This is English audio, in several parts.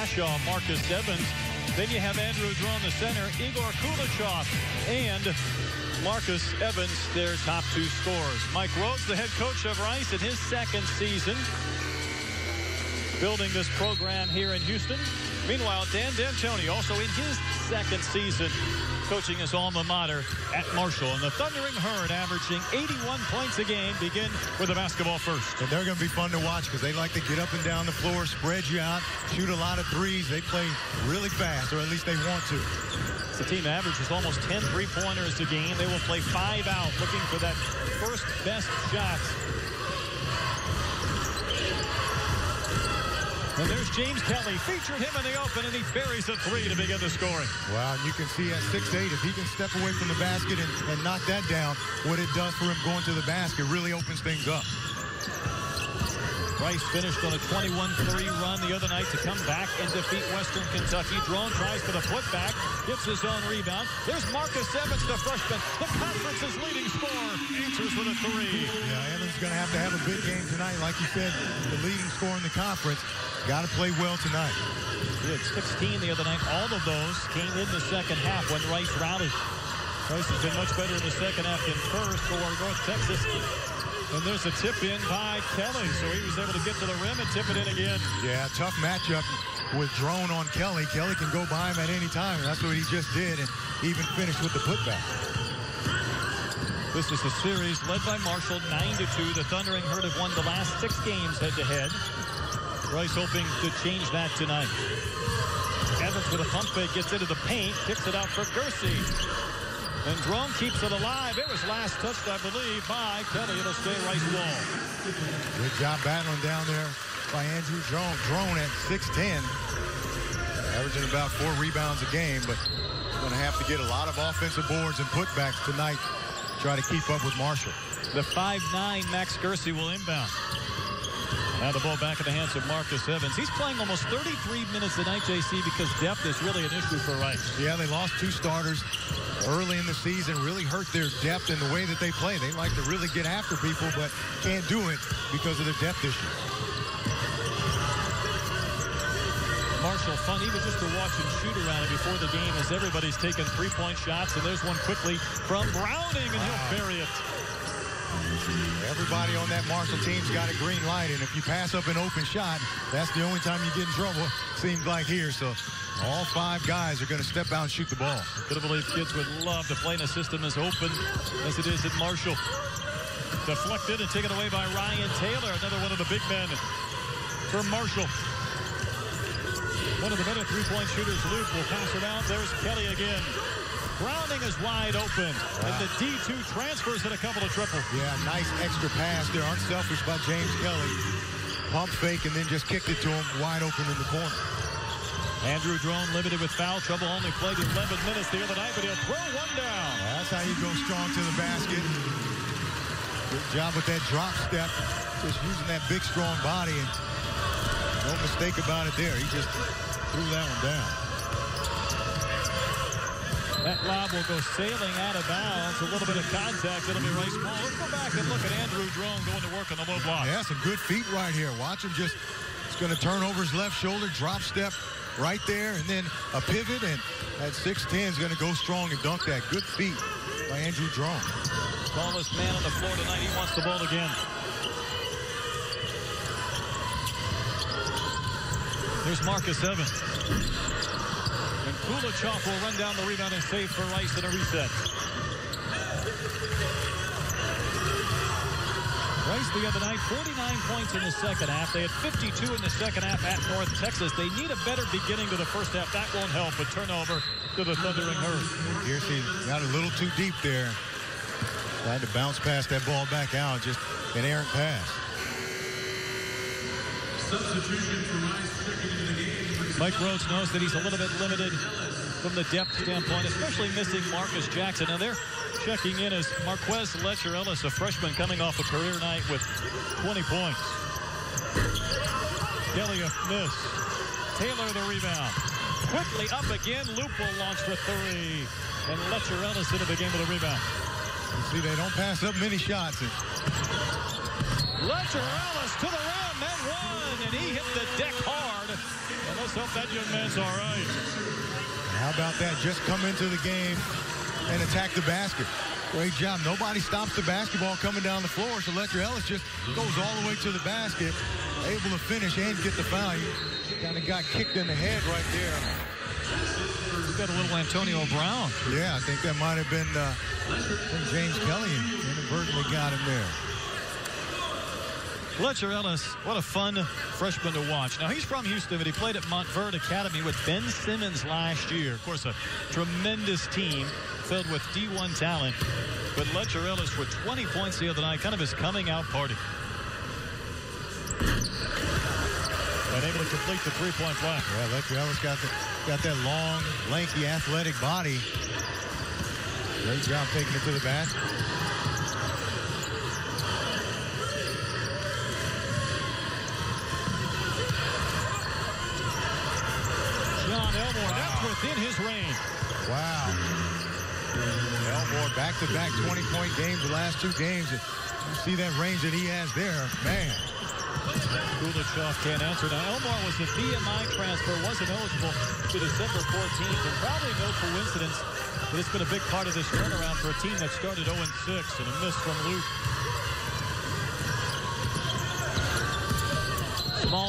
Cashaw, Marcus Evans. Then you have Andrew Drone, the center, Egor Koulechov, and Marcus Evans, their top two scorers. Mike Rhoades, the head coach of Rice in his second season, building this program here in Houston. Meanwhile, Dan D'Antoni, also in his second season, coaching his alma mater at Marshall. And the Thundering Herd averaging 81 points a game begin with the basketball first. And they're going to be fun to watch because they like to get up and down the floor, spread you out, shoot a lot of threes. They play really fast, or at least they want to. The team averages almost 10 three-pointers a game. They will play five out, looking for that first best shot And there's James Kelly. Featured him in the open, and he buries a three to begin the scoring. Wow, you can see at 6'8", if he can step away from the basket and, and knock that down, what it does for him going to the basket really opens things up. Rice finished on a 21-3 run the other night to come back and defeat Western Kentucky. Drone tries for the putback, gets his own rebound. There's Marcus Evans, the freshman, the conference's leading scorer, answers with a three. Yeah, Evans is going to have to have a big game tonight. Like you said, the leading scorer in the conference. Got to play well tonight. He had 16 the other night. All of those came in the second half when Rice rallied. Rice has been much better in the second half than first for North Texas. And there's a tip in by Kelly, so he was able to get to the rim and tip it in again. Yeah, tough matchup with drone on Kelly. Kelly can go by him at any time, that's what he just did, and even finished with the putback. This is the series led by Marshall, 9-2. The Thundering Herd have won the last six games head-to-head. -head. Rice hoping to change that tonight. Evans with a pump fake gets into the paint, kicks it out for Guercy. And Drone keeps it alive. It was last touched, I believe, by Kelly. It'll stay right wall. Good job battling down there by Andrew Drone. Drone at 6'10", averaging about four rebounds a game, but going to have to get a lot of offensive boards and putbacks tonight try to keep up with Marshall. The 5'9", Max Guercy will inbound. Now the ball back in the hands of Marcus Evans. He's playing almost 33 minutes a night, JC, because depth is really an issue for Rice. Yeah, they lost two starters early in the season, really hurt their depth in the way that they play. They like to really get after people, but can't do it because of their depth issue. Marshall fun even just to watch and shoot around it before the game as everybody's taking three-point shots and there's one quickly from Browning and he'll bury it. Everybody on that Marshall team's got a green light and if you pass up an open shot that's the only time you get in trouble seems like here so all five guys are going to step out and shoot the ball. Could have believed kids would love to play in a system as open as it is at Marshall. Deflected and taken away by Ryan Taylor, another one of the big men for Marshall. One of the better three-point shooters, Loop, will pass it out. There's Kelly again. Browning is wide open. Wow. And the D2 transfers in a couple of triples. Yeah, nice extra pass there. Unselfish by James Kelly. Pump fake and then just kicked it to him wide open in the corner. Andrew Drone limited with foul trouble. Only played 11 minutes the other night, but he'll throw one down. That's how you go strong to the basket. Good job with that drop step. Just using that big, strong body. And no mistake about it there. He just threw that one down. That lob will go sailing out of bounds. A little bit of contact. It'll be Rice ball. Let's go back and look at Andrew Drone going to work on the low block. Yeah, some good feet right here. Watch him just, it's going to turn over his left shoulder, drop step, right there, and then a pivot, and that 6'10 is going to go strong and dunk that. Good feet by Andrew Drone. Tallest man on the floor tonight. He wants the ball again. There's Marcus Evans. And Koulechov will run down the rebound and save for Rice in a reset. Rice the other night, 49 points in the second half. They had 52 in the second half at North Texas. They need a better beginning to the first half. That won't help. A turnover to the Thundering Herd. Guercy got a little too deep there. Tried to bounce past that ball back out. Just an errant pass. Substitution for Rice checking into the game. Mike Rhoades knows that he's a little bit limited from the depth standpoint, especially missing Marcus Jackson. Now they're checking in as Marquez Letcher Ellis, a freshman coming off a career night with 20 points. Kelly a miss. Taylor the rebound. Quickly up again. Loop will launch for three. And Letcher Ellis into the game with a rebound. You see, they don't pass up many shots. Letcher Ellis to the rim and one. And he hit the deck hard. And Let's hope that young man's all right. How about that? Just come into the game and attack the basket. Great job. Nobody stops the basketball coming down the floor, so Letcher Ellis just goes all the way to the basket, able to finish and get the foul. Kind of got kicked in the head right there. He's got a little Antonio Brown. Yeah, I think that might have been uh, James Kelly inadvertently got him there. Letcher Ellis, what a fun freshman to watch. Now, he's from Houston, but he played at Montverde Academy with Ben Simmons last year. Of course, a tremendous team filled with D1 talent. But Letcher Ellis with 20 points the other night, kind of his coming out party. And able to complete the three-point play. Yeah, Letcher Ellis got, the, got that long, lanky, athletic body. Great job taking it to the basket. Within his range. Wow. Elmore back-to-back 20-point games the last two games. You see that range that he has there, man. Koulechov can't answer. Now, Elmore was a VMI transfer, wasn't eligible to December 14th, and probably no coincidence that it's been a big part of this turnaround for a team that started 0-6 and a miss from Loop.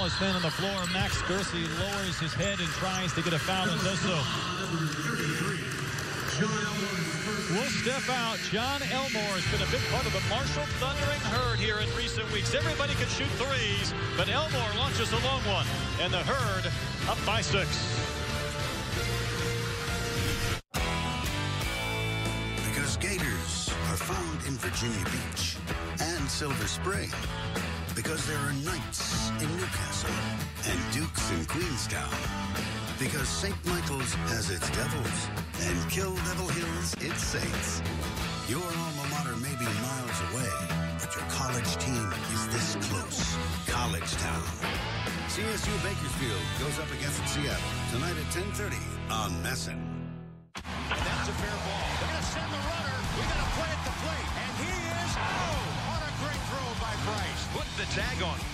Smallest man on the floor, Max Guercy lowers his head and tries to get a foul and does so. We'll step out. John Elmore has been a big part of the Marshall Thundering Herd here in recent weeks. Everybody can shoot threes, but Elmore launches a long one, and the Herd up by six. Because Gators are found in Virginia Beach and Silver Spring. Because there are Knights in Newcastle and Dukes in Queenstown. Because St. Michael's has its devils and Kill Devil Hills its saints. Your alma mater may be miles away, but your college team is this close. College Town. CSU Bakersfield goes up against Seattle tonight at 10:30 on Messin. And that's a fair ball. They're going to send the runner. We got to play at the plate, and he by Bryce. Put the tag on. Him.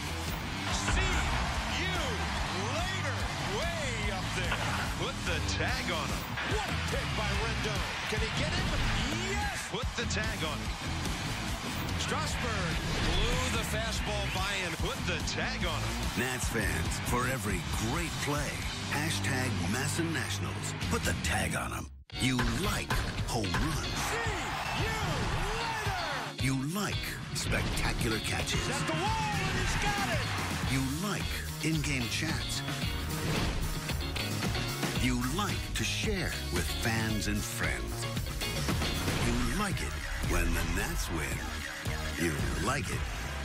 See you later. Way up there. Put the tag on him. What a pick by Rendon. Can he get him? Yes. Put the tag on him. Strasburg blew the fastball by him. Put the tag on him. Nats fans, for every great play, hashtag MASN Nationals. Put the tag on him. You like home runs. See you later. You like spectacular catches. At the wall, and he's got it. You like in-game chats. You like to share with fans and friends. You like it when the Nats win. You like it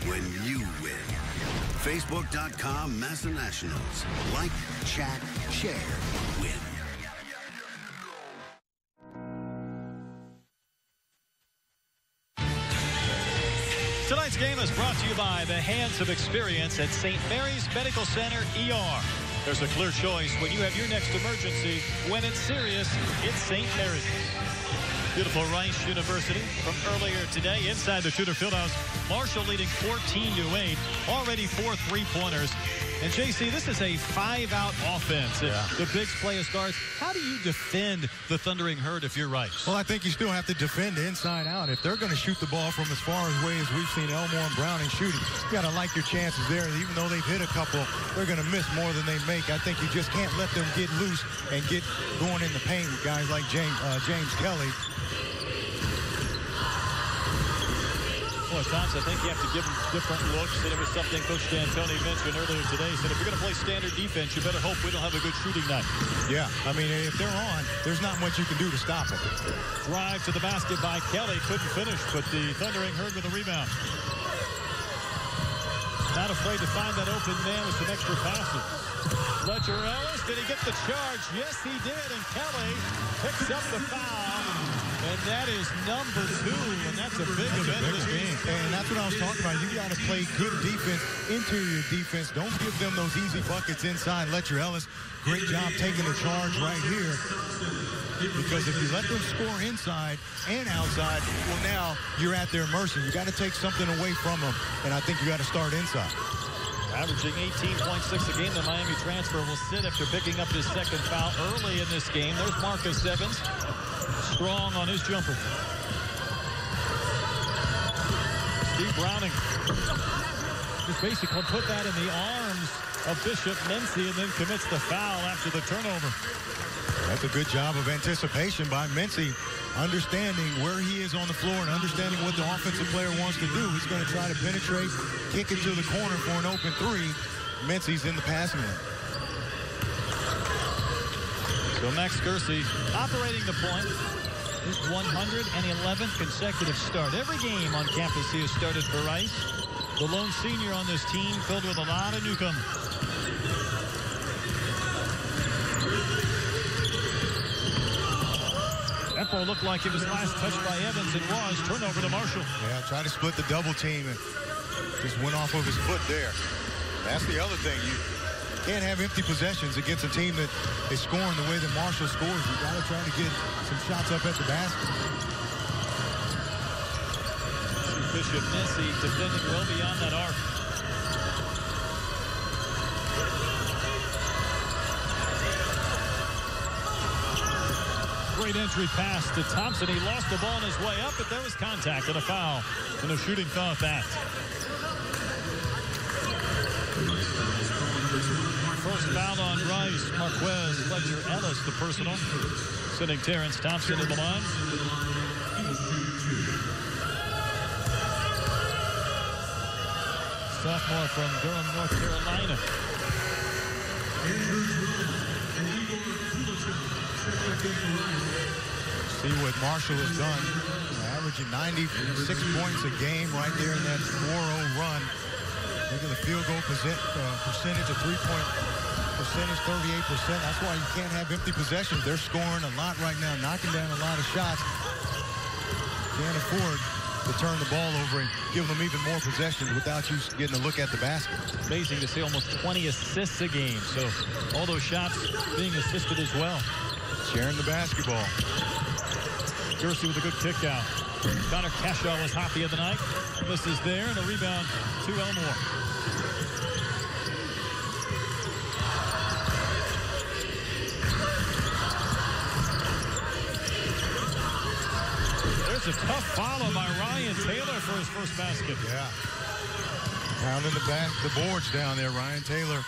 when you win. Facebook.com MASN Nationals. Like, chat, share, win. Tonight's game is brought to you by the Hands of Experience at St. Mary's Medical Center ER. There's a clear choice when you have your next emergency. When it's serious, it's St. Mary's. Beautiful Rice University from earlier today inside the Tudor Fieldhouse. Marshall leading 14 to 8. Already four three-pointers. And JC, this is a five-out offense. Yeah. The bigs play as guards. How do you defend the Thundering Herd if you're right? Well, I think you still have to defend inside out. If they're going to shoot the ball from as far away as we've seen Elmore and Browning shooting, you got to like your chances there. Even though they've hit a couple, they're going to miss more than they make. I think you just can't let them get loose and get going in the paint with guys like James, uh, James Kelly. At times I think you have to give them different looks. And it was something Coach D'Antoni mentioned earlier today. He said if you're going to play standard defense, you better hope we don't have a good shooting night. Yeah, I mean, if they're on, there's not much you can do to stop them. Drive to the basket by Kelly. Couldn't finish, but the Thundering Herd with a rebound. Not afraid to find that open man with some extra passes. Letcher Ellis, did he get the charge? Yes, he did. And Kelly picks up the foul. And that is number two, and that's a big That's a event of big this one. game. And that's what I was talking about. You got to play good defense, interior defense. Don't give them those easy buckets inside. Letcher Ellis, great job taking the charge right here. Because if you let them score inside and outside, well, now you're at their mercy. You got to take something away from them, and I think you got to start inside. Averaging 18.6 a game, the Miami transfer will sit after picking up his second foul early in this game. There's Marcus Evans, strong on his jumper. Steve Browning just basically put that in the arms of Bishop Mensah and then commits the foul after the turnover. That's a good job of anticipation by Mensah, understanding where he is on the floor and understanding what the offensive player wants to do. He's going to try to penetrate, kick it to the corner for an open three. Mensah's in the passing lane. So Max Guercy operating the point. His 111th consecutive start. Every game on campus he has started for Rice. The lone senior on this team filled with a lot of newcomers. Eppo looked like it was last touched by Evans. It was. Turnover to Marshall. Yeah, try to split the double team and just went off of his foot there. That's the other thing. You can't have empty possessions against a team that is scoring the way that Marshall scores. You got to try to get some shots up at the basket. Bishop Mensah defending well beyond that arc. Great entry pass to Thompson. He lost the ball on his way up, but there was contact and a foul. And a shooting foul at that. First foul on Rice. Marquez, Letcher, Ellis, the personal. Sending Terrence Thompson to the line. sophomore from Durham, North Carolina. See what Marshall has done. Averaging 96 points a game right there in that 4-0 run. Look at the field goal percent, uh, percentage a three-point percentage, 38%. That's why you can't have empty possessions. They're scoring a lot right now, knocking down a lot of shots. Can't afford to turn the ball over and give them even more possessions without you getting a look at the basket. Amazing to see almost 20 assists a game. So all those shots being assisted as well. Sharing the basketball. Guercy with a good kick out. Connor Cashaw was hot the other night. Misses there and a rebound to Elmore. There's a tough follow by Ryan Taylor for his first basket. Yeah. Pounding the back, the boards down there. Ryan Taylor,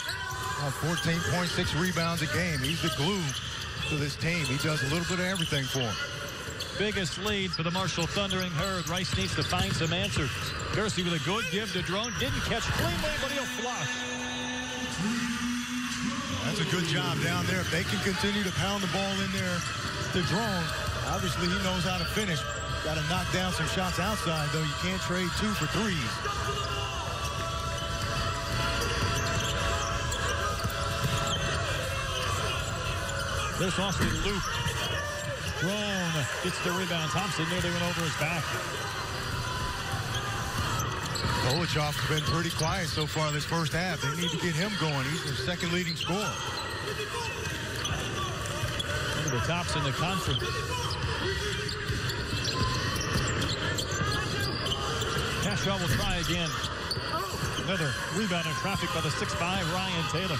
uh, 14.6 rebounds a game. He's the glue to this team. He does a little bit of everything for him. Biggest lead for the Marshall Thundering Herd. Rice needs to find some answers. Guercy with a good give to Drone. Didn't catch cleanly, but he'll flush. That's a good job down there. If they can continue to pound the ball in there to Drone, obviously he knows how to finish. Got to knock down some shots outside, though. You can't trade two for threes. There's Austin Loop. Drone gets the rebound. Thompson nearly went over his back. Koulechov's been pretty quiet so far this first half. They need to get him going. He's their second leading scorer. One of the tops in the conference. Cashaw will try again. Another rebound in traffic by the 6'5 Ryan Taylor.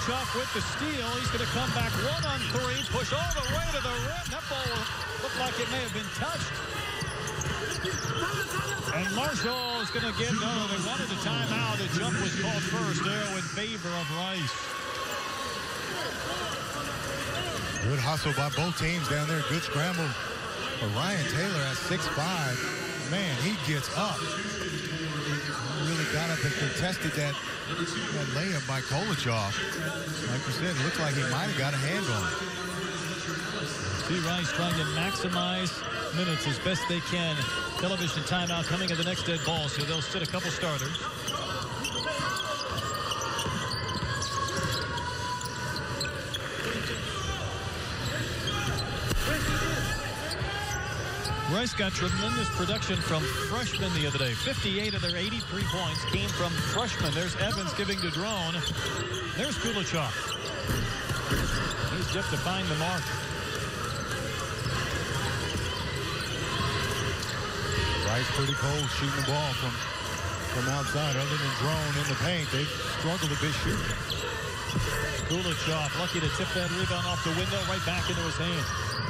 Koulechov with the steal. He's going to come back one on three, push all the way to the rim. That ball looked like it may have been touched. And Marshall is going to get, no, they wanted a timeout. A jump was called first there in favor of Rice. Good hustle by both teams down there. Good scramble. But Ryan Taylor at 6'5", man, he gets up. And contested that, that layup by Koulechov. Like you said, it looks like he might have got a hand on it. See Rice trying to maximize minutes as best they can. Television timeout coming in the next dead ball, so they'll sit a couple starters. Rice got tremendous production from freshmen the other day. 58 of their 83 points came from freshmen. There's Evans giving to Drone. There's Koulechov. He's just to find the mark. Rice pretty cold shooting the ball from, from outside. Other than drone in the paint, they struggled a bit shooting. Koulechov lucky to tip that rebound off the window right back into his hand.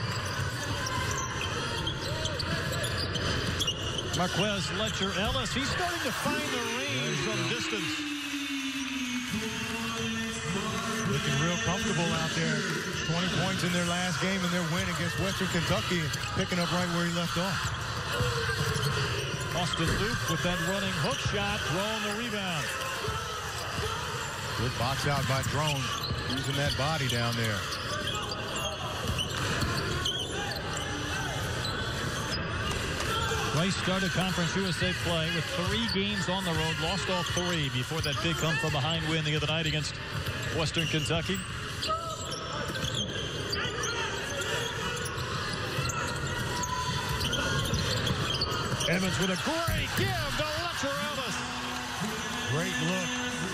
Marquez Letcher Ellis. He's starting to find the range from distance. Looking real comfortable out there. 20 points in their last game in their win against Western Kentucky. Picking up right where he left off. Austin Loop with that running hook shot, throwing the rebound. Good box out by Drone, using that body down there. Rice started Conference USA play with three games on the road, lost all three before that big come from behind win the other night against Western Kentucky. Evans with a great give to Letcher Ellis. Great look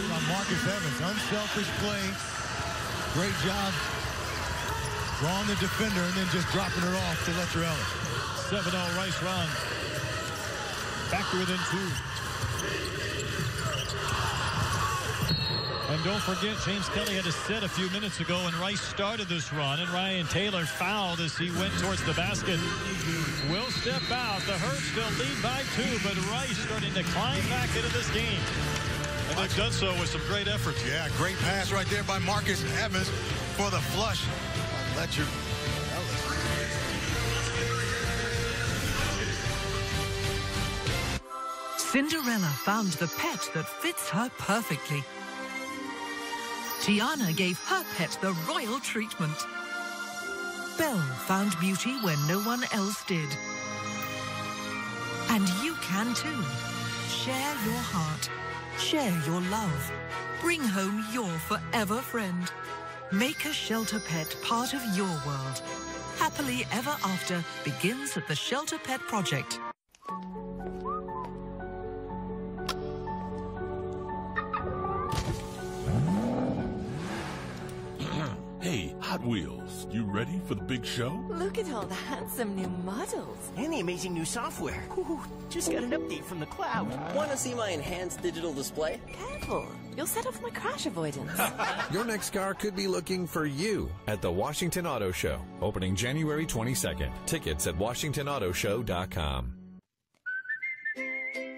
by Marcus Evans. Unselfish play. Great job drawing the defender and then just dropping it off to Letcher Ellis. 7-0 Rice run. Back to within two. And don't forget, James Kelly had a set a few minutes ago, and Rice started this run, and Ryan Taylor fouled as he went towards the basket. Will step out. The Herd still lead by two, but Rice starting to climb back into this game. And they've done so with some great efforts. Yeah, great pass right there by Marcus Evans for the flush. Letcher Cinderella found the pet that fits her perfectly. Tiana gave her pet the royal treatment. Belle found beauty where no one else did. And you can too. Share your heart. Share your love. Bring home your forever friend. Make a shelter pet part of your world. Happily Ever After begins at the Shelter Pet Project. Hot Wheels, you ready for the big show? Look at all the handsome new models. And the amazing new software. Ooh, just got an update from the cloud. Want to see my enhanced digital display? Careful. You'll set off my crash avoidance. Your next car could be looking for you at the Washington Auto Show, opening January 22nd. Tickets at WashingtonAutoShow.com.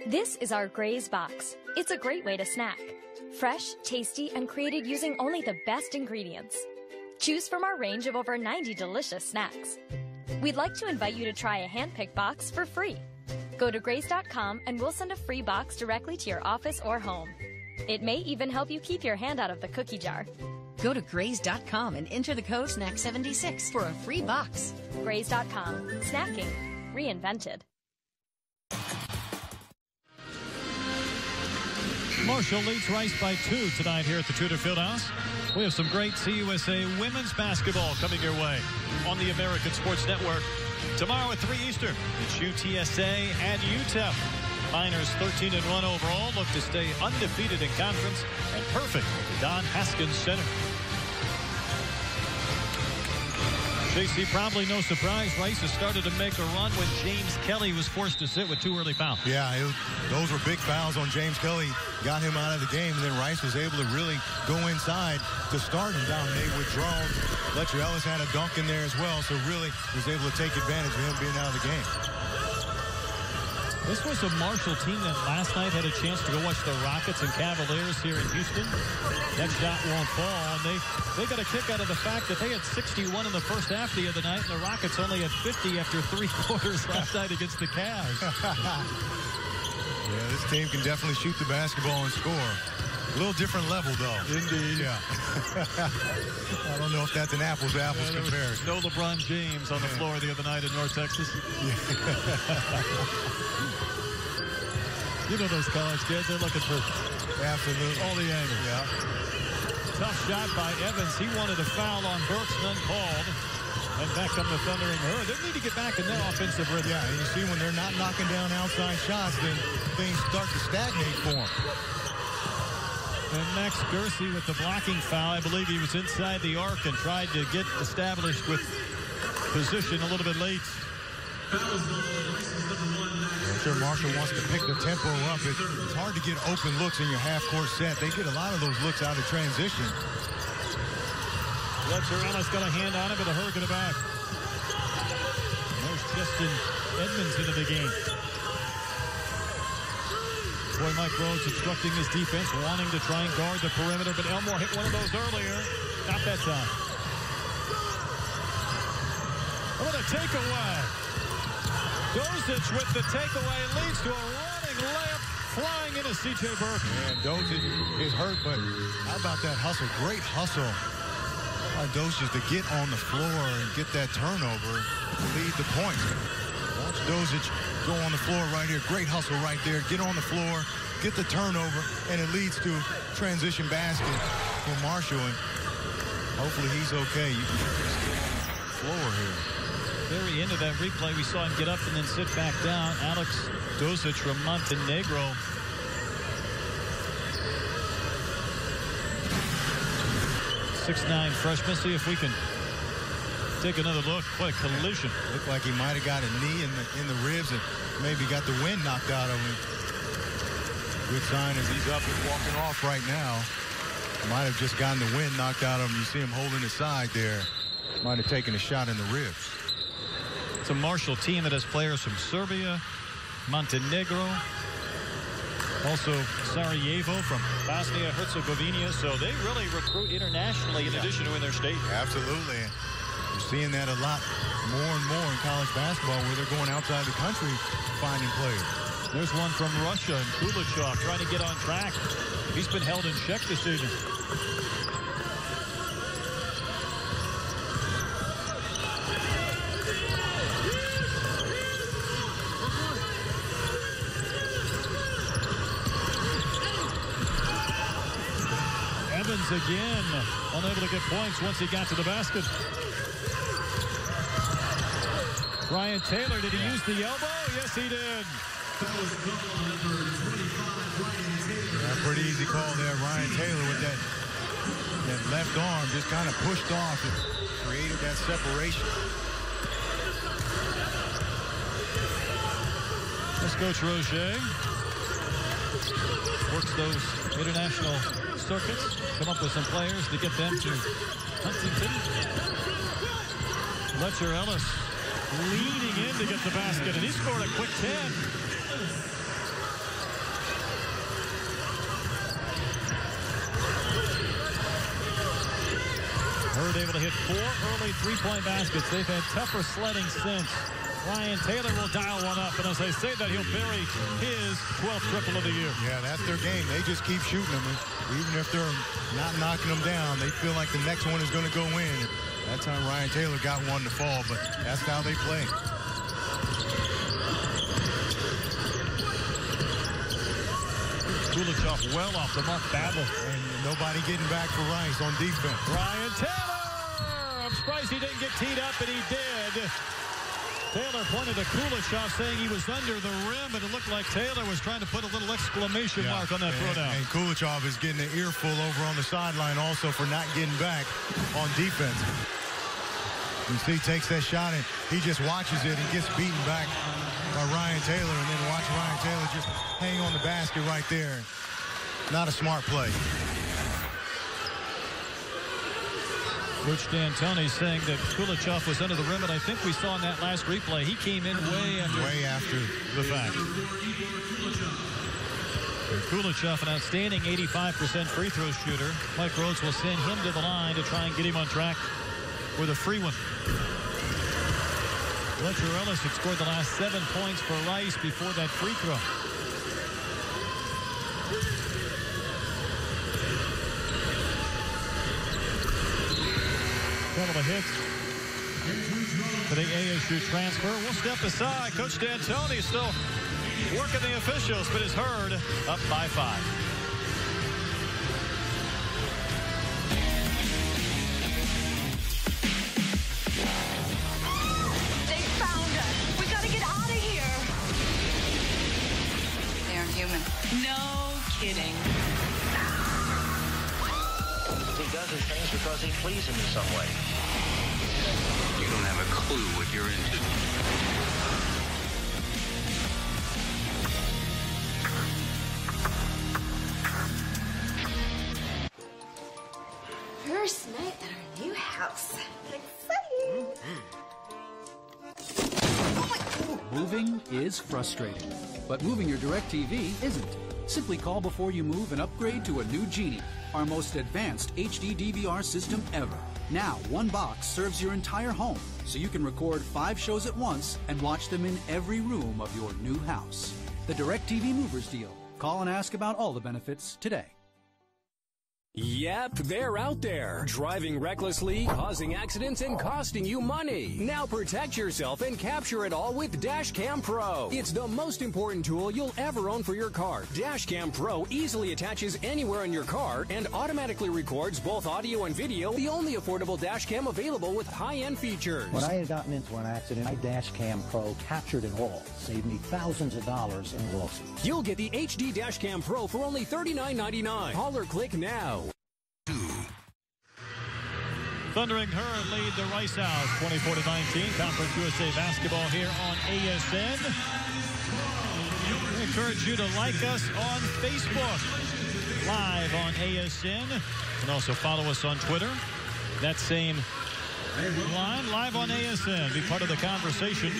This is our Graze box. It's a great way to snack. Fresh, tasty, and created using only the best ingredients. Choose from our range of over 90 delicious snacks. We'd like to invite you to try a handpicked box for free. Go to graze.com and we'll send a free box directly to your office or home. It may even help you keep your hand out of the cookie jar. Go to graze.com and enter the code SNACK76 for a free box. Graze.com. Snacking. Reinvented. Marshall leads Rice by two tonight here at the Tudor Fieldhouse. We have some great CUSA women's basketball coming your way on the American Sports Network. Tomorrow at 3 Eastern, it's UTSA and UTEP. Miners 13 and 1 overall look to stay undefeated in conference and perfect at the Don Haskins Center. JC, probably no surprise. Rice has started to make a run when James Kelly was forced to sit with two early fouls. Yeah, was, those were big fouls on James Kelly. Got him out of the game, and then Rice was able to really go inside to start and dominate with drone. Letcher Ellis had a dunk in there as well, so really was able to take advantage of him being out of the game. This was a Marshall team that last night had a chance to go watch the Rockets and Cavaliers here in Houston. That shot won't fall, and they, they got a kick out of the fact that they had 61 in the first half the other night, and the Rockets only had 50 after three quarters last night against the Cavs. yeah, this team can definitely shoot the basketball and score. A little different level, though. Indeed. Yeah. I don't know if that's an apples to apples yeah, comparison. No LeBron James on the floor the other night in North Texas. You know those college kids, they're looking for absolutely all the angles. Yeah. Tough shot by Evans. He wanted a foul on Burks, none called. And back come the Thundering Herd. They need to get back in their offensive rhythm. Yeah, and you see when they're not knocking down outside shots, then things start to stagnate for them. And Max Guercy with the blocking foul. I believe he was inside the arc and tried to get established with position a little bit late. I'm sure Marshall wants to pick the tempo up. It, it's hard to get open looks in your half-court set. They get a lot of those looks out of transition. Letcher Ellis got a hand on it, but a it back. There's Justin Edmonds into the game. Boy, Mike Rhoades instructing his defense, wanting to try and guard the perimeter, but Elmore hit one of those earlier. Not that time. What a takeaway. Dozic with the takeaway leads to a running layup flying into C.J. Burke. And Dozic is hurt, but how about that hustle? Great hustle by Dozic to get on the floor and get that turnover lead the point. Watch Dozic go on the floor right here. Great hustle right there. Get on the floor, get the turnover, and it leads to transition basket for Marshall. And hopefully he's okay. You can floor here. Very end of that replay, we saw him get up and then sit back down. Alex Dozic from Montenegro. Six-nine freshman. See if we can take another look. What a collision. Looked like he might have got a knee in the in the ribs and maybe got the wind knocked out of him. Good sign as he's up and walking off right now. Might have just gotten the wind knocked out of him. You see him holding his side there. Might have taken a shot in the ribs. It's a Marshall team that has players from Serbia, Montenegro, also Sarajevo from Bosnia-Herzegovina. So they really recruit internationally in yeah. addition to in their state. Absolutely. You're seeing that a lot more and more in college basketball where they're going outside the country finding players. There's one from Russia and Koulechov trying to get on track. He's been held in check this. Evans again, unable to get points once he got to the basket. Ryan Taylor, did he use the elbow? Yes, he did. Yeah, pretty easy call there. Ryan Taylor with that, that left arm just kind of pushed off and created that separation. Let's Coach Roger works those international circuits, come up with some players to get them to Huntington. Letcher Ellis leaning in to get the basket, and he scored a quick 10. Herd able to hit four early three-point baskets. They've had tougher sledding since. Ryan Taylor will dial one up, and as I say that, he'll bury his 12th triple of the year. Yeah, that's their game. They just keep shooting them. Even if they're not knocking them down, they feel like the next one is going to go in. That time Ryan Taylor got one to fall, but that's how they play. Koulechov well off the mark battle. And nobody getting back for Rice on defense. Ryan Taylor! I'm surprised he didn't get teed up, and he did. Taylor pointed to Koulechov saying he was under the rim, but it looked like Taylor was trying to put a little exclamation yeah. mark on that and, throwdown. And Koulechov is getting an earful over on the sideline also for not getting back on defense. You see, takes that shot and he just watches it and gets beaten back by Ryan Taylor. And then watch Ryan Taylor just hang on the basket right there. Not a smart play. Coach D'Antoni saying that Koulechov was under the rim, and I think we saw in that last replay, he came in way under way after the fact. Koulechov, an outstanding 85% free throw shooter. Mike Rhoades will send him to the line to try and get him on track with a free one. Letcher Ellis had scored the last seven points for Rice before that free throw. Couple of hits for the ASU transfer. We'll step aside. Coach D'Antoni still working the officials, but is Herd up by five. They found us. We got to get out of here. They're human. No kidding he does his things because he pleases in some way. You don't have a clue what you're into. First night at our new house. Mm-hmm. Moving is frustrating, but moving your DirecTV isn't. Simply call before you move and upgrade to a new Genie our most advanced HD DVR system ever. Now, one box serves your entire home, so you can record five shows at once and watch them in every room of your new house. The DirecTV Movers deal. Call and ask about all the benefits today. Yep, they're out there, driving recklessly, causing accidents, and costing you money. Now protect yourself and capture it all with Dashcam Pro. It's the most important tool you'll ever own for your car. Dashcam Pro easily attaches anywhere in your car and automatically records both audio and video, the only affordable dashcam available with high-end features. When I had gotten into an accident, my Dashcam Pro captured it all, saved me thousands of dollars in losses. You'll get the HD Dashcam Pro for only $39.99. Call or click now. Thundering Herd lead the Rice House 24 to 19. Conference USA basketball here on ASN. We encourage you to like us on Facebook, live on ASN, and also follow us on Twitter. That same line live on ASN. Be part of the conversation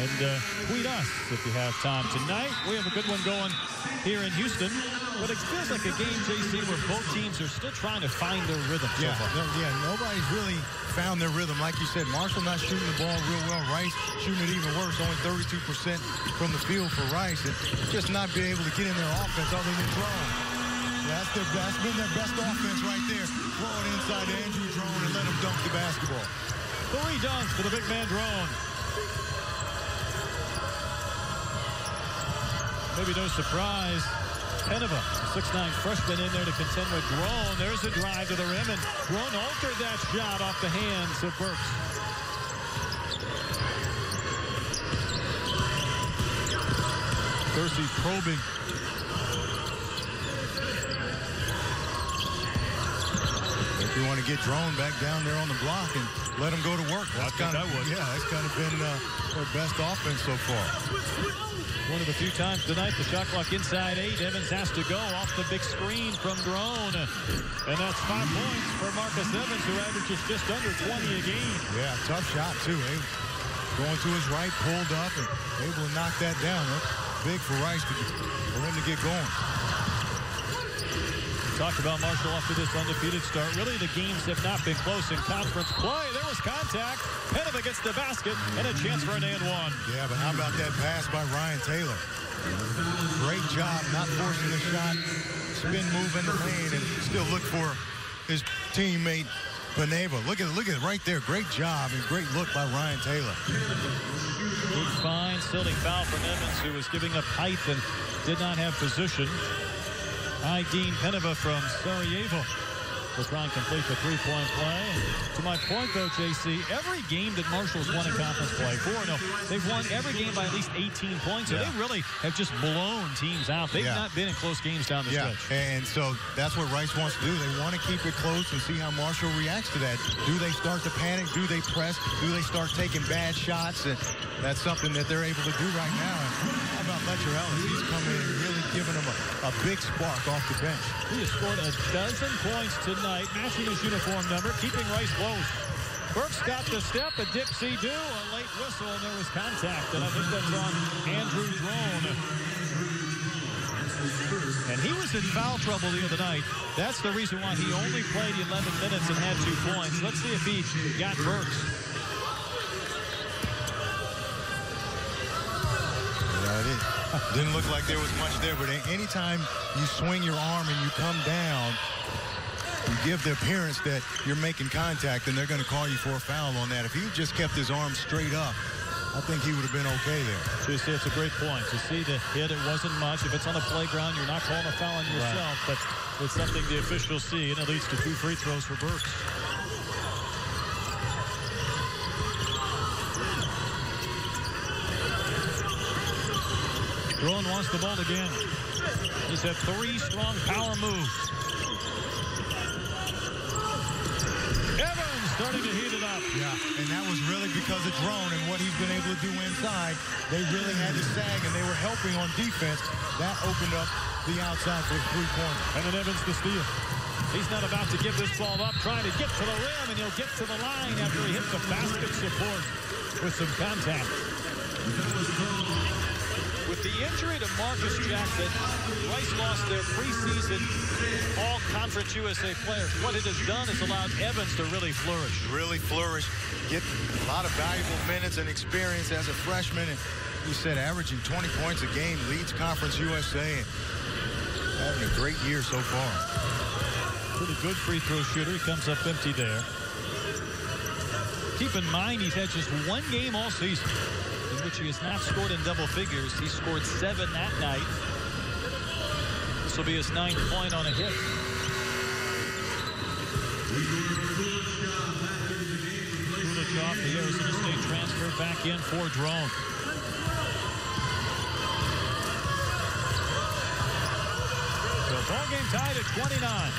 and uh, tweet us if you have time tonight. We have a good one going here in Houston. But it feels like a game, JC, where both teams are still trying to find their rhythm. Yeah, so no, yeah. Nobody's really found their rhythm. Like you said, Marshall not shooting the ball real well. Rice shooting it even worse, only 32% from the field for Rice, and just not being able to get in their offense other than throwing. That's, their, that's been their best offense right there. Throw it inside to Andrew Drone and let him dunk the basketball. Three dunks for the big man Drone. Maybe no surprise. Penava, 6'9 freshman in there to contend with Drone. There's a drive to the rim, and Drone altered that shot off the hands of Burks. Guercy probing. You want to get Drone back down there on the block and let him go to work. That's kind of, Yeah, that's kind of been uh, their best offense so far. One of the few times tonight, the shot clock inside eight. Evans has to go off the big screen from Drone. And that's five points for Marcus Evans, who averages just under 20 a game. Yeah, tough shot, too. Eh? Going to his right, pulled up, and able to knock that down. That's big for Rice to, for him to get going. Talked about Marshall after this undefeated start. Really, the games have not been close in conference play. There was contact. Penava gets the basket and a chance for an and one. Yeah, but how about that pass by Ryan Taylor? Great job not forcing the shot. Spin move in the lane and still look for his teammate Penava. Look at look at it right there. Great job and great look by Ryan Taylor. Good fine, Silting foul from Evans, who was giving up height and did not have position. Dean Penava from Sarajevo. LeBron completes a three-point play. To my point, though, JC, every game that Marshall's won in conference play, 4-0, they've won every game by at least 18 points. So Yeah. they really have just blown teams out. They've Yeah. not been in close games down the Yeah, stretch. and so that's what Rice wants to do. They want to keep it close and see how Marshall reacts to that. Do they start to panic? Do they press? Do they start taking bad shots? And that's something that they're able to do right now. And how about Letcher Ellis? He's coming giving them a, a big spark off the bench. He has scored a dozen points tonight, matching his uniform number, keeping Rice close. Burks got the step, a dipsy-do, a late whistle, and there was contact, and I think that's on Andrew Drone. And he was in foul trouble the other night. That's the reason why he only played 11 minutes and had two points. Let's see if he got Burks. It is. Didn't look like there was much there, but anytime you swing your arm and you come down, you give the appearance that you're making contact, and they're going to call you for a foul on that. If he just kept his arm straight up, I think he would have been okay there. So you see, it's a great point. To see the hit, it wasn't much. If it's on the playground, you're not calling a foul on yourself, but it's something the officials see, and it leads to two free throws for Burks. Drone wants the ball again. He's had three strong power moves. Evans starting to heat it up. Yeah, and that was really because of Drone and what he's been able to do inside. They really had to sag, and they were helping on defense. That opened up the outside for three-pointer. And then Evans the steal. He's not about to give this ball up, trying to get to the rim, and he'll get to the line after he hits the basket support with some contact. With the injury to Marcus Jackson, Rice lost their preseason all-conference USA players. What it has done is allowed Evans to really flourish. Really flourish, get a lot of valuable minutes and experience as a freshman. And he said averaging 20 points a game, leads Conference USA, and having a great year so far. Pretty good free throw shooter. He comes up empty there. Keep in mind, he's had just one game all season in which he has not scored in double figures. He scored seven that night. This will be his ninth point on a hit. Koulechov, the Arizona State transfer, back in for Drone. So ball game tied at 29.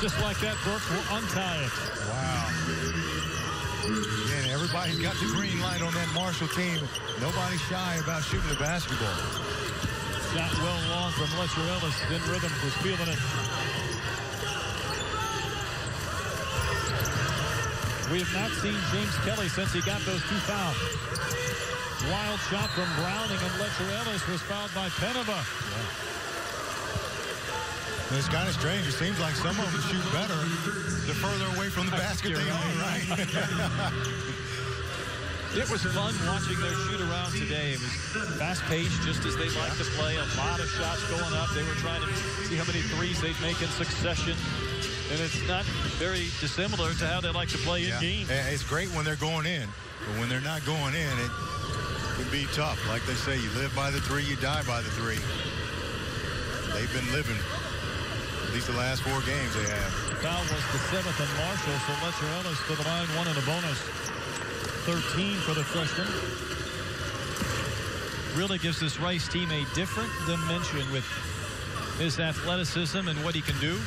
Just like that, Burks will untie it. Wow. Again, everybody's got the green light on that Marshall team. Nobody's shy about shooting the basketball. Shot well long from Letcher Ellis. In rhythm was feeling it. We have not seen James Kelly since he got those two fouls. Wild shot from Browning and Letcher Ellis was fouled by Penava. Yeah. It's kind of strange. It seems like some of them shoot better the further away from the basket they are, right? it was fun watching their shoot around today. It was fast-paced, just as they like to play. A lot of shots going up. They were trying to see how many threes they'd make in succession. And it's not very dissimilar to how they like to play yeah. in games. It's great when they're going in, but when they're not going in, it can be tough. Like they say, you live by the three, you die by the three. They've been living at least the last four games they have. Foul was the seventh and Marshall, so Letcher Ellis to the line, one in a bonus. 13 for the freshman. Really gives this Rice team a different dimension with his athleticism and what he can do.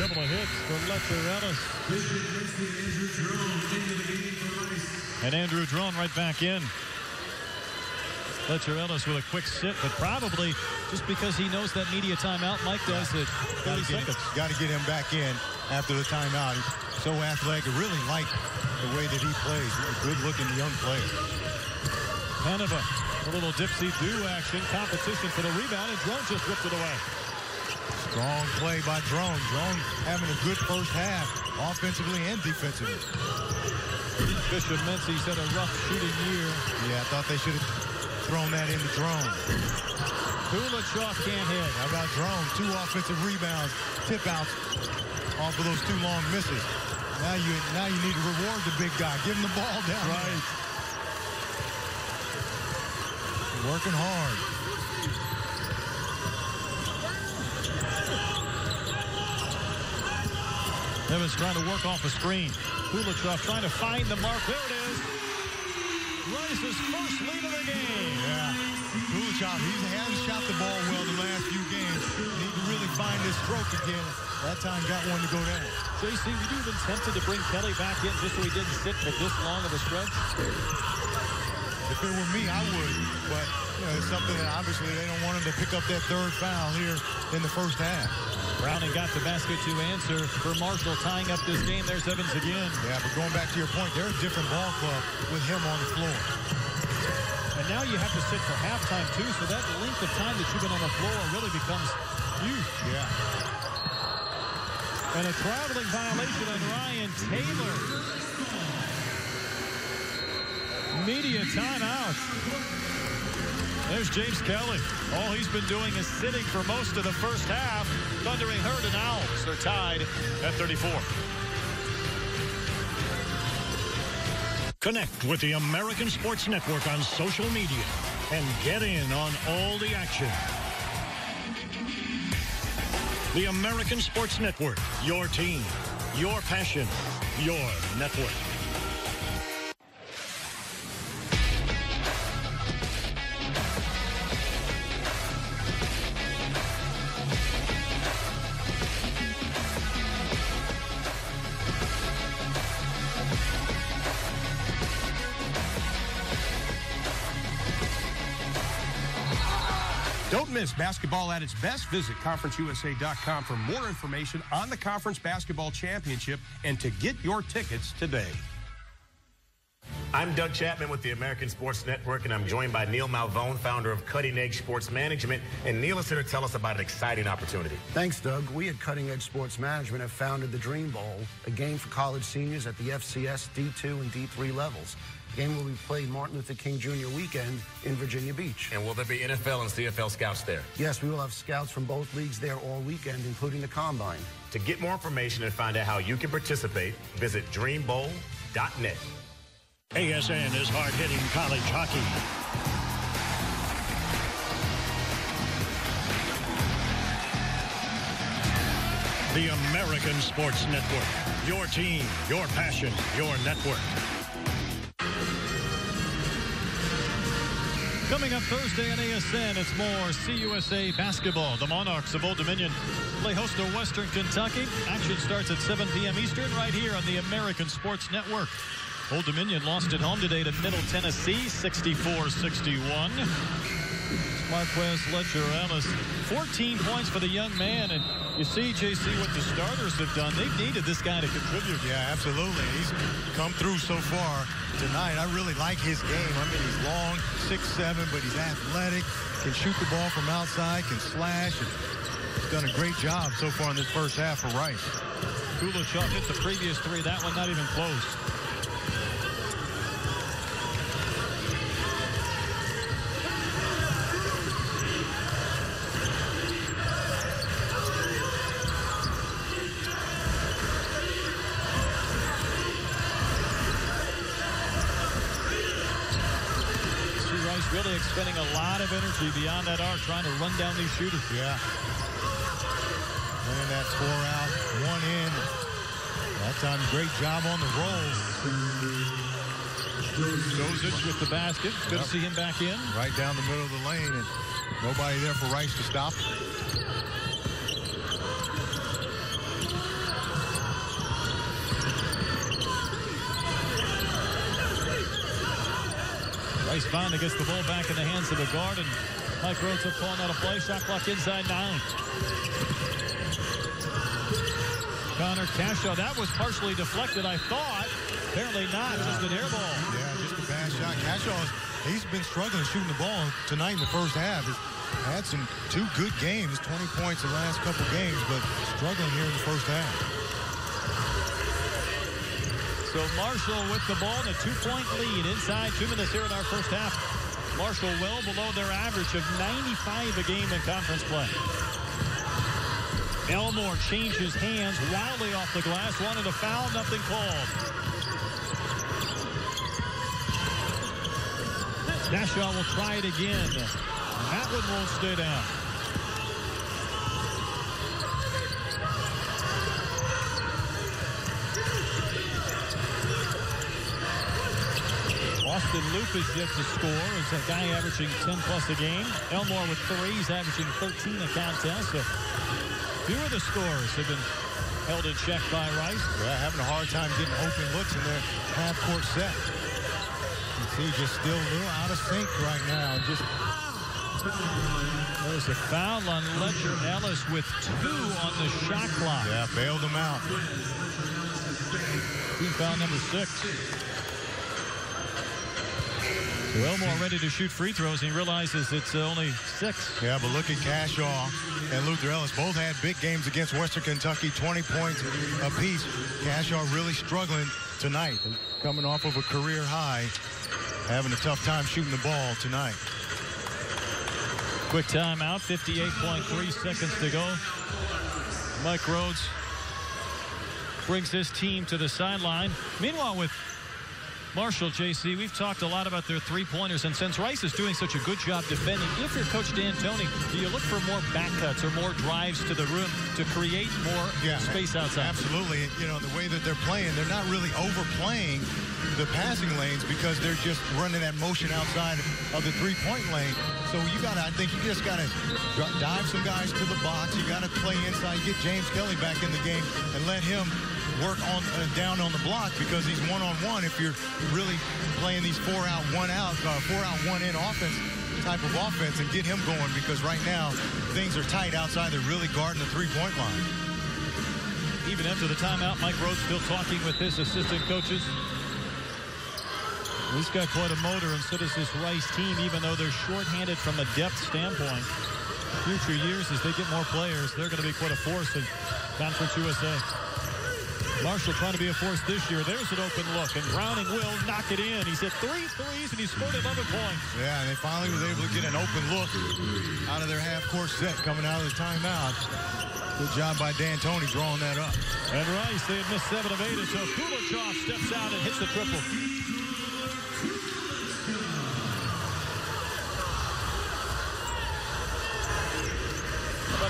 Couple of hits for Letcher Ellis. And Andrew Drone right back in. Letcher Ellis with a quick sit, but probably just because he knows that media timeout, Mike does it 30 seconds. Got to get him back in after the timeout. He's so athletic. I really like the way that he plays. Good-looking young player. Penava, a little dipsy-do action, competition for the rebound, and Drone just ripped it away. Strong play by Drone. Drone having a good first half, offensively and defensively. Bishop Mency's had a rough shooting year. Yeah, I thought they should have thrown that into Drone. Koulechov can't hit. How about Drone? Two offensive rebounds, tip outs off of those two long misses. Now you now you need to reward the big guy. Give him the ball down. Right. Working hard. Evans trying to work off a screen. Koulechov trying to find the mark. There it is. Rice's first lead of the game. Koulechov, he hasn't shot the ball well the last few games. Need to really find his stroke again. That time got one to go down. JC, would you have been tempted to bring Kelly back in just so he didn't sit for this long of a stretch? If it were me, I would. But you know, it's something that obviously they don't want him to pick up that third foul here in the first half. Browning got the basket to answer for Marshall tying up this game. There's Evans again. Yeah, but going back to your point, they're a different ball club with him on the floor. And now you have to sit for halftime, too, so that length of time that you've been on the floor really becomes huge. Yeah. And a traveling violation on Ryan Taylor. Media timeout. There's James Kelly. All he's been doing is sitting for most of the first half. Thundering Herd and Owls. They're tied at 34. Connect with the American Sports Network on social media and get in on all the action. The American Sports Network, your team, your passion, your network. Basketball at its best. Visit conferenceusa.com for more information on the Conference Basketball Championship and to get your tickets today. I'm Doug Chapman with the American Sports Network, and I'm joined by Neil Malvone, founder of Cutting Edge Sports Management. And Neil is here to tell us about an exciting opportunity. Thanks, Doug. We at Cutting Edge Sports Management have founded the Dream Bowl, a game for college seniors at the FCS D2 and D3 levels. The game will be played Martin Luther King Jr. weekend in Virginia Beach. And will there be NFL and CFL scouts there? Yes, we will have scouts from both leagues there all weekend, including the Combine. To get more information and find out how you can participate, visit dreambowl.net. ASN is hard-hitting college hockey. The American Sports Network. Your team, your passion, your network. Coming up Thursday on ASN, it's more CUSA basketball. The Monarchs of Old Dominion play host to Western Kentucky. Action starts at 7 p.m. Eastern right here on the American Sports Network. Old Dominion lost at home today to Middle Tennessee, 64-61. Marquez Letcher Ellis, 14 points for the young man. And you see, JC, what the starters have done. They've needed this guy to contribute. Yeah, absolutely. He's come through so far tonight. I really like his game. I mean, he's long, six-seven, but he's athletic, can shoot the ball from outside, can slash. And he's done a great job so far in this first half for Rice. Koulechov hit the previous three. That one not even close. That arc, trying to run down these shooters. Yeah. Running that's four out, one in. That time, great job on the roll. Gozic with the basket. Good yep. to see him back in. Right down the middle of the lane, and nobody there for Rice to stop. Rice finally gets the ball back in the hands of the guard, and Mike Rhoades up calling out a play. Shot clock inside nine. Connor Cashaw, that was partially deflected, I thought. Apparently not, just an air ball. Yeah, just a bad shot. Cashaw, he's been struggling shooting the ball tonight in the first half. He's had some two good games, 20 points the last couple games, but struggling here in the first half. So Marshall with the ball and a two-point lead inside two minutes here in our first half. Marshall well below their average of 95 a game in conference play. Elmore changes hands wildly off the glass. Wanted a foul, nothing called. Cashaw will try it again. That one won't stay down. Austin Lucas yet to score. It's a guy averaging 10 plus a game. Elmore with threes, averaging 13 a contest. So few of the scores have been held in check by Rice. Yeah, having a hard time getting open looks in their half-court set. You see, just still a little out of sync right now. Just there's a foul on Letcher Ellis with two on the shot clock. Yeah, bailed him out. Team foul number six. Elmore ready to shoot free throws. He realizes it's uh, only six. Yeah, but look at Cashaw and Letcher Ellis. Both had big games against Western Kentucky, 20 points apiece. Cashaw really struggling tonight, coming off of a career high, having a tough time shooting the ball tonight. Quick timeout, 58.3 seconds to go. Mike Rhoades brings his team to the sideline. Meanwhile, with Marshall, JC, we've talked a lot about their three-pointers, and since Rice is doing such a good job defending, if you're Coach D'Antoni, do you look for more back cuts or more drives to the rim to create more yeah, space outside? Absolutely. You know, the way that they're playing, they're not really overplaying the passing lanes because they're just running that motion outside of the three-point lane. So you got to, I think you just got to dive some guys to the box. You got to play inside, get James Kelly back in the game, and let him work on uh, down on the block because he's one on one. If you're really playing these four out, one out, uh, four out, one in offense type of offense, and get him going because right now things are tight outside. They're really guarding the three point line. Even after the timeout, Mike Rhoades still talking with his assistant coaches. He's got quite a motor, and so does this Rice team, even though they're shorthanded from a depth standpoint. Future years, as they get more players, they're going to be quite a force in Conference USA. Marshall trying to be a force this year. There's an open look, and Browning will knock it in. He's hit three threes, and he scored 11 points. Yeah, and they finally was able to get an open look out of their half-court set coming out of the timeout. Good job by D'Antoni drawing that up. And Rice, they had missed seven of eight until Koulechov steps out and hits the triple.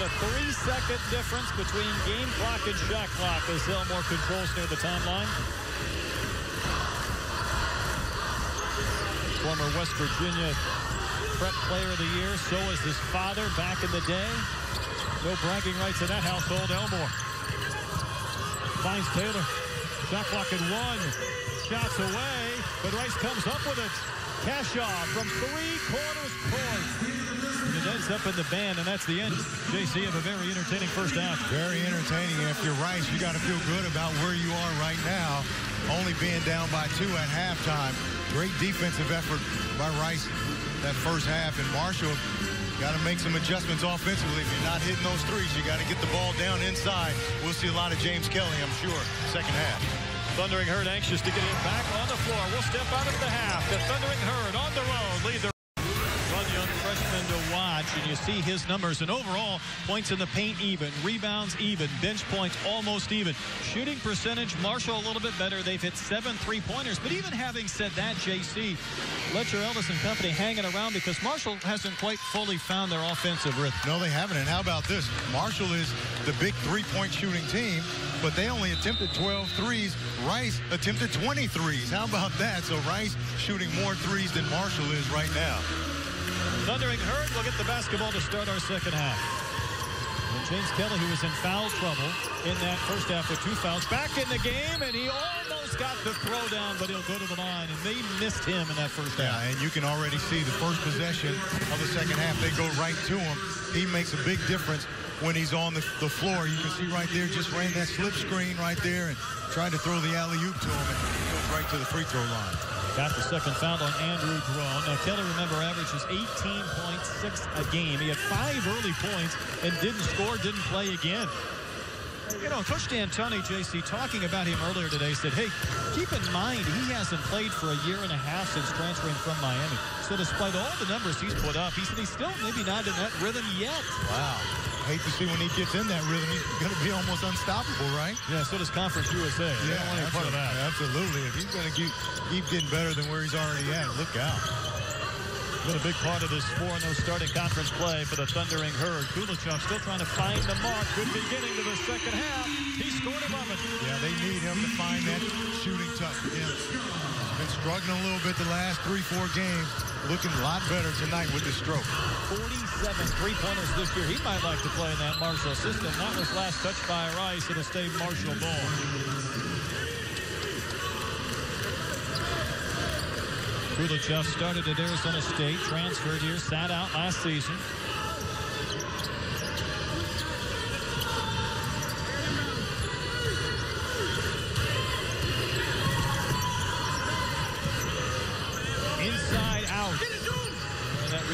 A three-second difference between game clock and shot clock as Elmore controls near the timeline. Former West Virginia prep player of the year. So is his father back in the day. No bragging rights in that household. Elmore finds Taylor. Shot clock at one. Shots away, but Rice comes up with it. Cashaw from three quarters court. Ends up in the band, and that's the end, JC, of a very entertaining first half. Very entertaining. And if you're Rice, you got to feel good about where you are right now, only being down by two at halftime. Great defensive effort by Rice that first half. And Marshall got to make some adjustments offensively. If you're not hitting those threes, you got to get the ball down inside. We'll see a lot of James Kelly, I'm sure, second half. Thundering Herd anxious to get him back on the floor. We'll step out of the half. The Thundering Herd on the road lead the and you see his numbers. And overall, points in the paint even, rebounds even, bench points almost even. Shooting percentage, Marshall a little bit better. They've hit seven three-pointers. But even having said that, JC, Letcher Ellis, and company hanging around because Marshall hasn't quite fully found their offensive rhythm. No, they haven't. And how about this? Marshall is the big three-point shooting team, but they only attempted 12 threes. Rice attempted 20 threes. How about that? So Rice shooting more threes than Marshall is right now. Thundering Herd will get the basketball to start our second half. And James Kelly, who was in foul trouble in that first half with two fouls, back in the game, and he almost got the throw down, but he'll go to the line, and they missed him in that first half. Yeah, and you can already see the first possession of the second half, they go right to him. He makes a big difference when he's on the, the floor. You can see right there, just ran that slip screen right there and tried to throw the alley-oop to him, and he goes right to the free throw line. Got the second foul on Andrew Drone. Now, Kelly, remember, averages 18.6 a game. He had five early points and didn't score, didn't play again. You know, Coach D'Antoni, JC, talking about him earlier today, said, hey, keep in mind, he hasn't played for a year and a half since transferring from Miami. So despite all the numbers he's put up, he said he's still maybe not in that rhythm yet. Wow. Hate to see when he gets in that rhythm, he's going to be almost unstoppable, right? Yeah, so does Conference USA. Yeah, yeah part of that. Absolutely. If he's going to keep, keep getting better than where he's already at, look out. Been a big part of this 4-0 starting conference play for the Thundering Herd. Koulechov still trying to find the mark. Good beginning to the second half. He scored above it. Yeah, they need him to find that shooting touch again. Been struggling a little bit the last three, four games. Looking a lot better tonight with the stroke. 47 three-pointers this year. He might like to play in that Marshall system. That was last touched by Rice. It'll stay Marshall ball. Koulechov started at Arizona State, transferred here, sat out last season.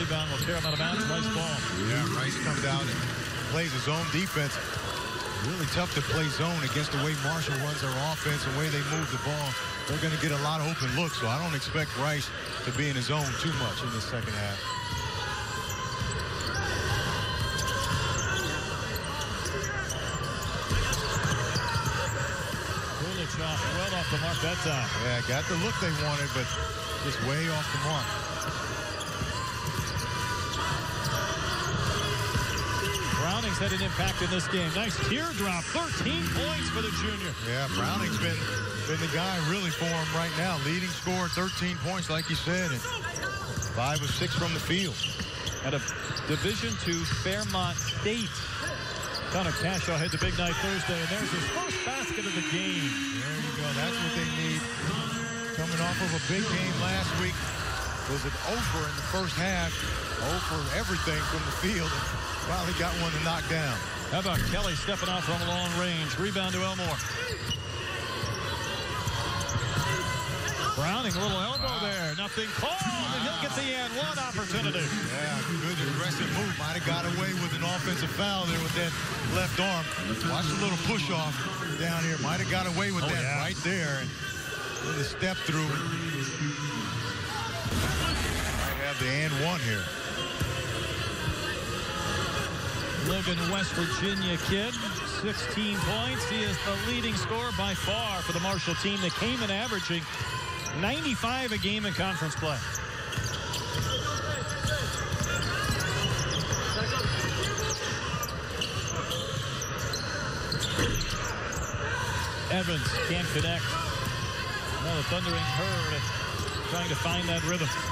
Rebound will tear him out of bounds. Rice ball. Yeah, Rice comes out and plays his own defense. Really tough to play zone against the way Marshall runs their offense and the way they move the ball. They're going to get a lot of open looks, so I don't expect Rice to be in his zone too much in the second half. Well off the mark that time. Yeah, got the look they wanted, but just way off the mark. Browning's had an impact in this game. Nice teardrop. 13 points for the junior. Yeah, Browning's been been the guy really for him right now. Leading scorer, 13 points, like you said, and five of six from the field. At a Division II Fairmont State. Connor Cashaw had the big night Thursday, and there's his first basket of the game. There you go. That's what they need. Coming off of a big game last week. Was it over in the first half? Over everything from the field. And finally got one to knock down. How about Kelly stepping out from long range? Rebound to Elmore. Browning, a little elbow wow. there. Nothing called, wow. and he'll get the end. One opportunity. Yeah, good aggressive move. Might have got away with an offensive foul there with that left arm. Watch the little push off down here. Might have got away with oh, that yeah. right there. And with a step through. One here. Logan, West Virginia kid, 16 points. He is the leading scorer by far for the Marshall team. They came in averaging 95 a game in conference play. Evans can't connect. Now the Thundering Herd trying to find that rhythm.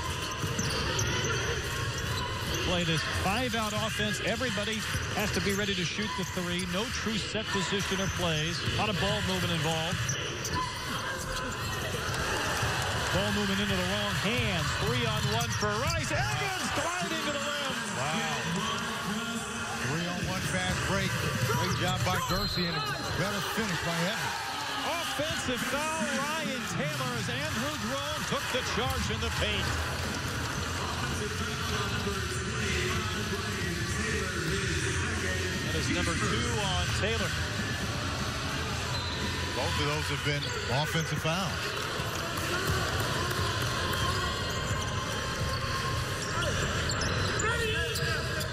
Play this five-out offense. Everybody has to be ready to shoot the three. No true set position or plays. A lot of ball movement involved. Ball moving into the wrong hands. Three on one for Rice. Evans gliding to the rim. Wow. Three on one fast break. Great job by Dorsey and a better finish by Evans. Offensive foul. Ryan Taylor as Andrew Drone took the charge in the paint. Number two on Taylor. Both of those have been offensive fouls.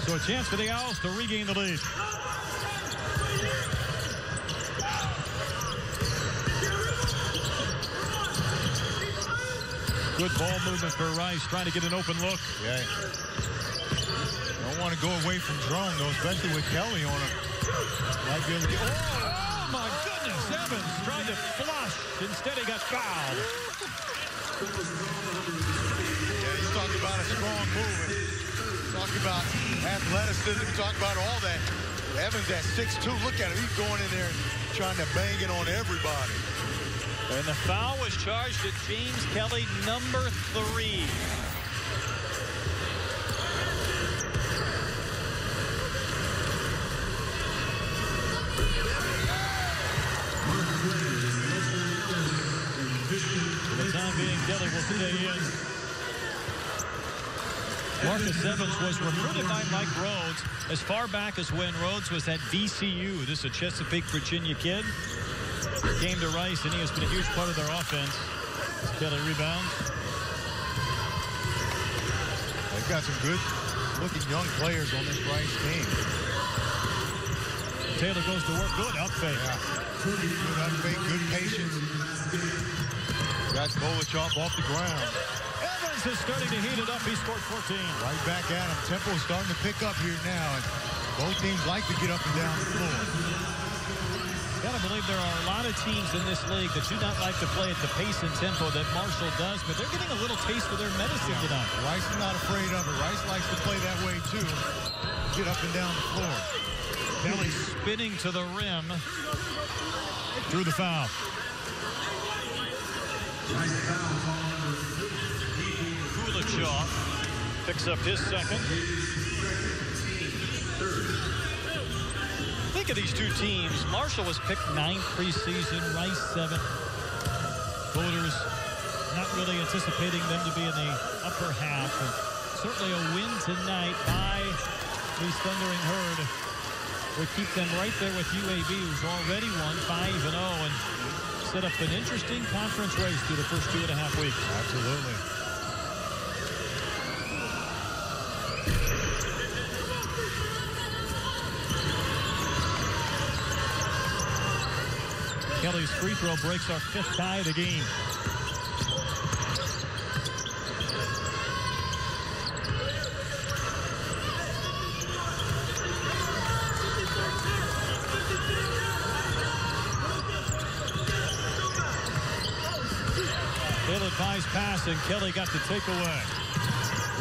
So a chance for the Owls to regain the lead. Good ball movement for Rice, trying to get an open look. Yeah. Don't want to go away from Drone, though, especially with Kelly on him. Might be able to get... Oh, oh, my goodness. Evans tried to flush. Instead, he got fouled. Yeah, you talk about a strong move. Talk about athleticism. Talk about all that. Evans at 6'2". Look at him. He's going in there trying to bang it on everybody. And the foul was charged at James Kelly, number three. Being, will stay in. Marcus Evans was recruited by Mike Rhoades as far back as when Rhoades was at VCU. This is a Chesapeake, Virginia kid. Came to Rice, and he has been a huge part of their offense. Kelly rebounds. They've got some good looking young players on this Rice team. Taylor goes to work. Good up fake. Yeah. Good up fake, good patience. Got Koulechov off the ground Evans is starting to heat it up. He scored 14. Right back at him. Tempo is starting to pick up here now. And both teams like to get up and down the floor. Gotta believe there are a lot of teams in this league that do not like to play at the pace and tempo that Marshall does, but they're getting a little taste of their medicine yeah. tonight. Rice is not afraid of it. Rice likes to play that way too. Get up and down the floor. Kelly spinning to the rim. Through the foul. Shaw picks up his second. Think of these two teams. Marshall was picked ninth preseason, Rice seventh. Voters not really anticipating them to be in the upper half. And certainly a win tonight by the Thundering Herd would keep them right there with UAB, who's already won 5-0 and oh. Set up an interesting conference race through the first two and a half weeks. Absolutely. Kelly's free throw breaks our fifth tie of the game. And Kelly got the takeaway.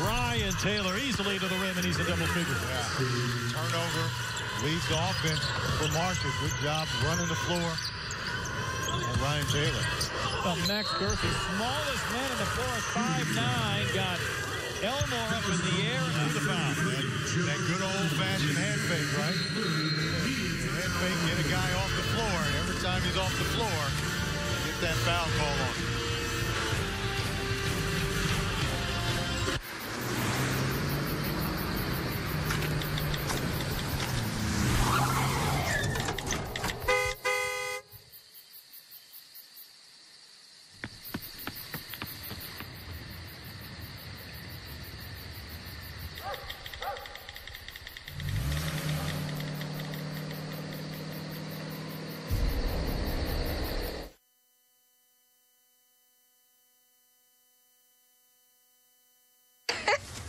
Ryan Taylor easily to the rim, and he's a double figure. Yeah. Turnover, leads the offense for Marshall. Good job running the floor. And Ryan Taylor. Well, Max Guercy, smallest man on the floor at 5'9", got Elmore up in the air and threw the foul. That, that good old-fashioned hand fake, right? Head fake, get a guy off the floor, and every time he's off the floor, get that foul call on him.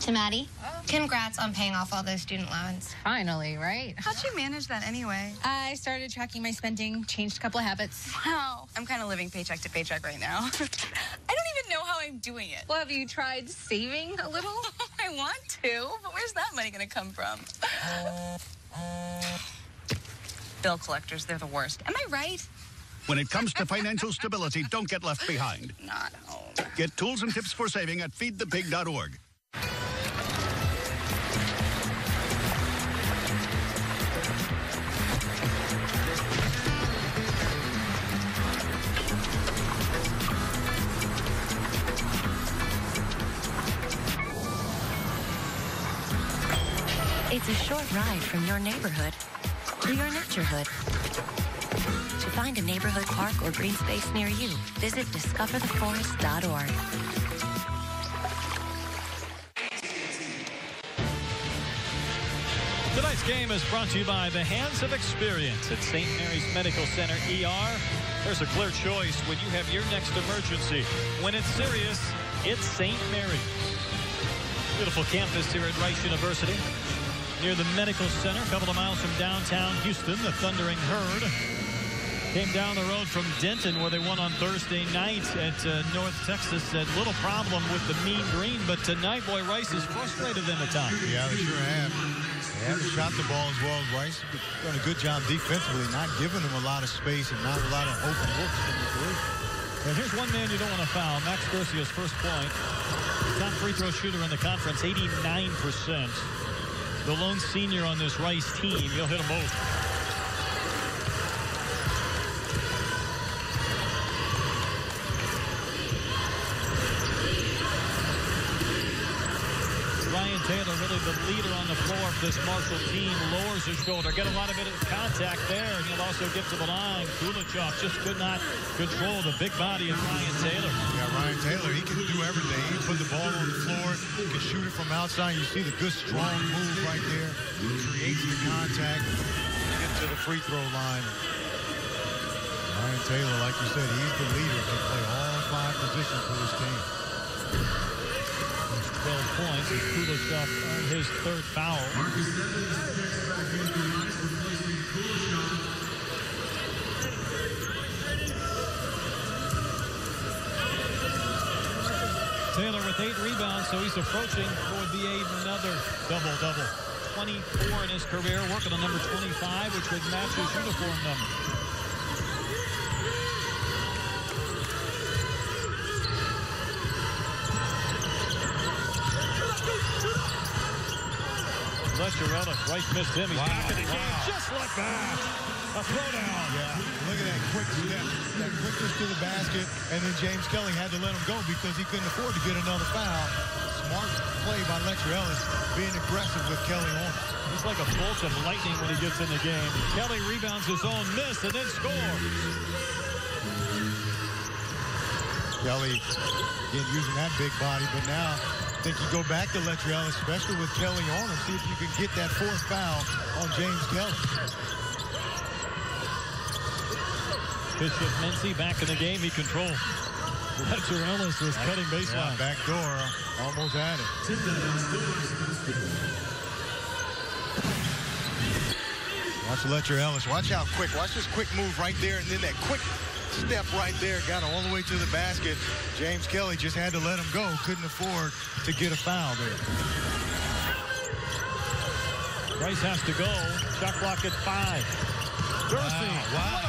To Maddie, congrats on paying off all those student loans. Finally, right? How'd you manage that anyway? I started tracking my spending, changed a couple of habits. Wow. I'm kind of living paycheck to paycheck right now. I don't even know how I'm doing it. Well, have you tried saving a little? I want to, but where's that money going to come from? Bill collectors, they're the worst. Am I right? When it comes to financial stability, don't get left behind. Not home. Get tools and tips for saving at feedthepig.org. A short ride from your neighborhood to your nurturehood. To find a neighborhood park or green space near you, visit discovertheforest.org. Tonight's game is brought to you by the Hands of Experience at St. Mary's Medical Center ER. There's a clear choice when you have your next emergency. When it's serious, it's St. Mary's. Beautiful campus here at Rice University. Near the Medical Center, a couple of miles from downtown Houston, the Thundering Herd came down the road from Denton where they won on Thursday night at uh, North Texas. A little problem with the mean green, but tonight, boy, Rice is frustrated them at times. Yeah, they sure have. They haven't shot the ball as well as Rice, done a good job defensively, not giving them a lot of space and not a lot of open looks from the three. And here's one man you don't want to foul. Max Guercy's first point. Top free throw shooter in the conference, 89%. The lone senior on this Rice team. He'll hit them both. Ryan Taylor, really the leader floor of this Marshall team, lowers his shoulder. Get a lot of it in contact there, and he'll also get to the line. Koulechov just could not control the big body of Ryan Taylor. Yeah, Ryan Taylor, he can do everything. He can put the ball on the floor. He can shoot it from outside. You see the good, strong move right there. He creates the contact. Get to the free throw line. Ryan Taylor, like you said, he's the leader. Can play all five positions for this team. 12 points as Koulechov earned his third foul. Taylor with eight rebounds, so he's approaching for the another double-double. 24 in his career, working on number 25, which would match his uniform number. Rice missed him. He's Wow. back in the game Wow. just like that. A throwdown. Yeah, look at that quick step, that quickness to the basket, and then James Kelly had to let him go because he couldn't afford to get another foul. Smart play by Letcher Ellis, being aggressive with Kelly on. He's like a bolt of lightning when he gets in the game. Kelly rebounds his own miss and then scores. Kelly, again, using that big body, but now think you go back to Letcher Ellis, especially with Kelly on him, see if you can get that fourth foul on James Kelly. Bishop Mency back in the game. He controlled. Letcher Ellis was cutting baseline. Yeah, back door, uh, almost at it. Watch Letcher Ellis. Watch how quick. Watch this quick move right there, and then that quick step right there got all the way to the basket. James Kelly just had to let him go. Couldn't afford to get a foul there. Rice has to go. Shot clock at five. Guercy. Wow.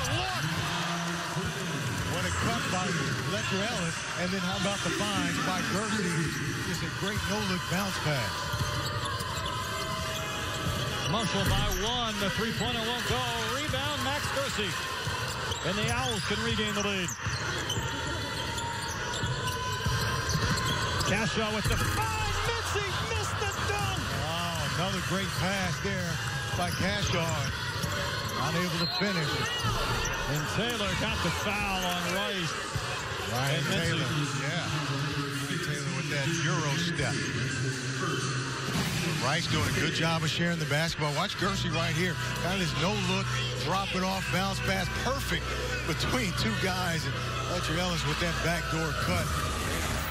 What a cut by Letcher Ellis. And then how about the find by Guercy? Just a great no-look bounce pass. Marshall by one. The three-pointer won't go. Rebound, Max Guercy. And the Owls can regain the lead. Cashaw with the five. Mency missed the dunk. Oh, another great pass there by Cashaw. Not able to finish. And Taylor got the foul on Rice. Ryan Taylor. Yeah. Ryan Taylor with that Euro step. Rice doing a good job of sharing the basketball. Watch Guercy right here. Got his no look, drop it off, bounce pass. Perfect between two guys. And Letcher Ellis with that backdoor cut.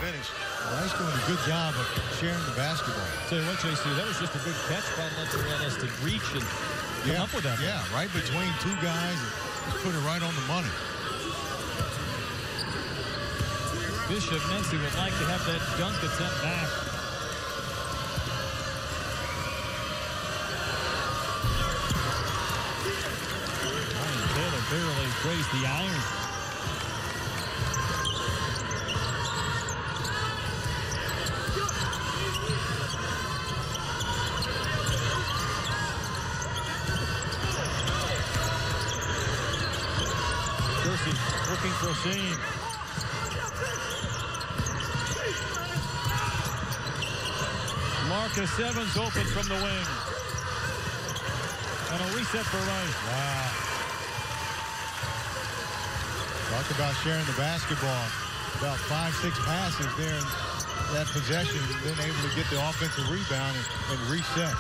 Finish. Rice doing a good job of sharing the basketball. Tell you what, JC, that was just a good catch by Letcher Ellis to reach and come yeah, up with that. Yeah, right between two guys. And just put it right on the money. Bishop Mency would like to have that dunk attempt back. Barely the iron. Guercy looking for a seam. Marcus Evans open from the wing. And a reset for Rice. Wow. Talk about sharing the basketball. About five, six passes there in that possession. Then able to get the offensive rebound and, and reset.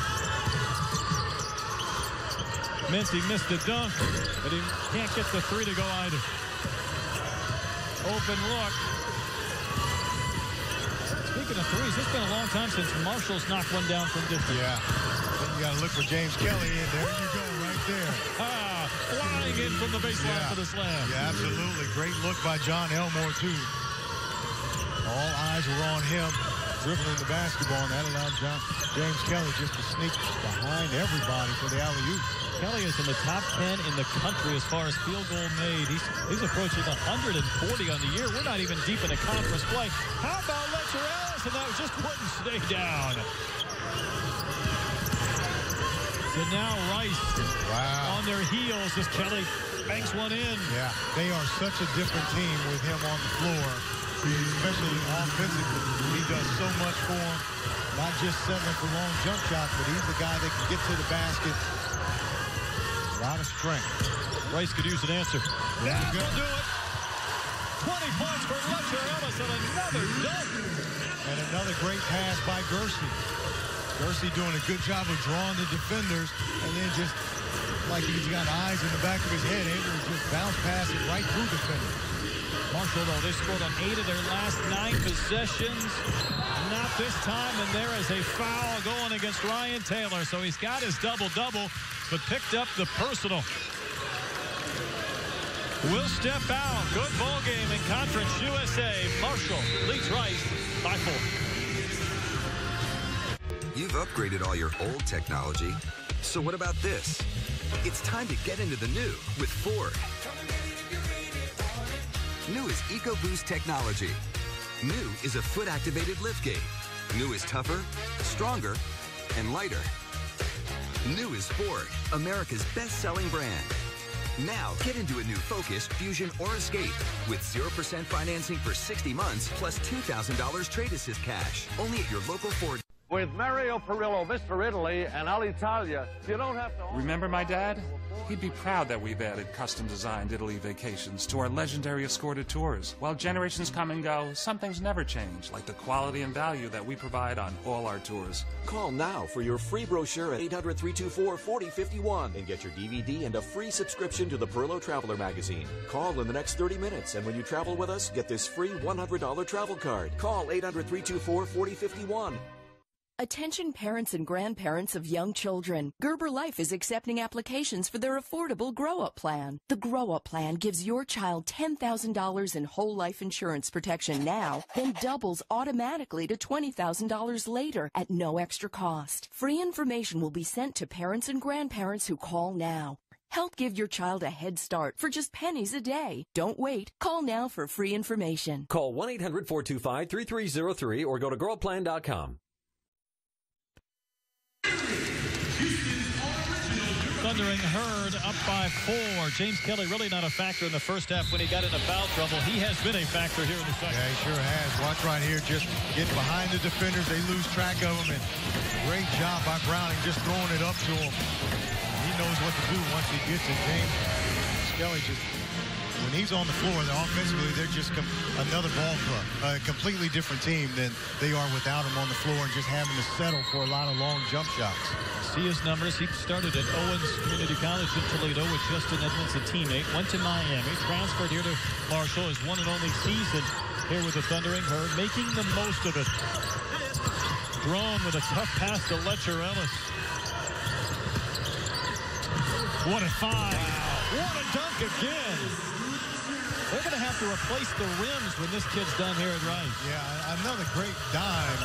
Mency missed the dunk, but he can't get the three to go either. Open look. Speaking of threes, it's been a long time since Marshall's knocked one down from distance. Yeah. Then you got to look for James Kelly, and there you go, right there. Ah, In from the baseline Yeah. for the slam. Yeah, absolutely. Great look by John Elmore, too. All eyes were on him dribbling the basketball, and that allowed John, James Kelly just to sneak behind everybody for the alley-oop. Kelly is in the top 10 in the country as far as field goal made. He's, he's approaching 140 on the year. We're not even deep in a conference play. How about Letcher Ellis? And that was just wouldn't stay down. So now Rice Wow. on their heels as Kelly banks one in. Yeah, they are such a different team with him on the floor, especially offensively. He does so much for them, not just settling for long jump shots, but he's the guy that can get to the basket. A lot of strength. Rice could use an answer. That will do it. 20 points for Letcher Ellis and another dunk. And another great pass by Guercy. Guercy doing a good job of drawing the defenders, and then just like he's got eyes in the back of his head, able to just bounce pass it right through defenders. Marshall, though, they scored on eight of their last nine possessions. Not this time, and there is a foul going against Ryan Taylor. So he's got his double-double, but picked up the personal. Will step out. Good ball game in Conference USA. Marshall leads Rice by four. You've upgraded all your old technology. So what about this? It's time to get into the new with Ford. New is EcoBoost technology. New is a foot-activated liftgate. New is tougher, stronger, and lighter. New is Ford, America's best-selling brand. Now, get into a new Focus, Fusion, or Escape with 0% financing for 60 months plus $2,000 trade assist cash. Only at your local Ford. With Mario Perillo, Mr. Italy, and Alitalia, you don't have to. Remember my dad? He'd be proud that we've added custom designed Italy vacations to our legendary escorted tours. While generations come and go, some things never change, like the quality and value that we provide on all our tours. Call now for your free brochure at 800 324 4051 and get your DVD and a free subscription to the Perillo Traveler magazine. Call in the next 30 minutes, and when you travel with us, get this free $100 travel card. Call 800 324 4051. Attention parents and grandparents of young children. Gerber Life is accepting applications for their affordable Grow Up Plan. The Grow Up Plan gives your child $10,000 in whole life insurance protection now, then doubles automatically to $20,000 later at no extra cost. Free information will be sent to parents and grandparents who call now. Help give your child a head start for just pennies a day. Don't wait. Call now for free information. Call 1 800 425 3303 or go to growplan.com. Thundering Herd up by four. James Kelly really not a factor in the first half when he got into foul trouble. He has been a factor here in the second. Yeah, he sure has. Watch right here. Just get behind the defenders. They lose track of him. And great job by Browning just throwing it up to him. He knows what to do once he gets it. James Kelly just he's on the floor, they're offensively, they're just another ball club, a completely different team than they are without him on the floor and just having to settle for a lot of long jump shots. See his numbers. He started at Owens Community College in Toledo with Justin Edmonds, a teammate. Went to Miami, transferred here to Marshall, his one and only season here with the Thundering Herd, making the most of it. Drone with a tough pass to Letcher Ellis. What a five. Wow. What a dunk again. They're going to have to replace the rims when this kid's done here at Rice. Yeah, another great dime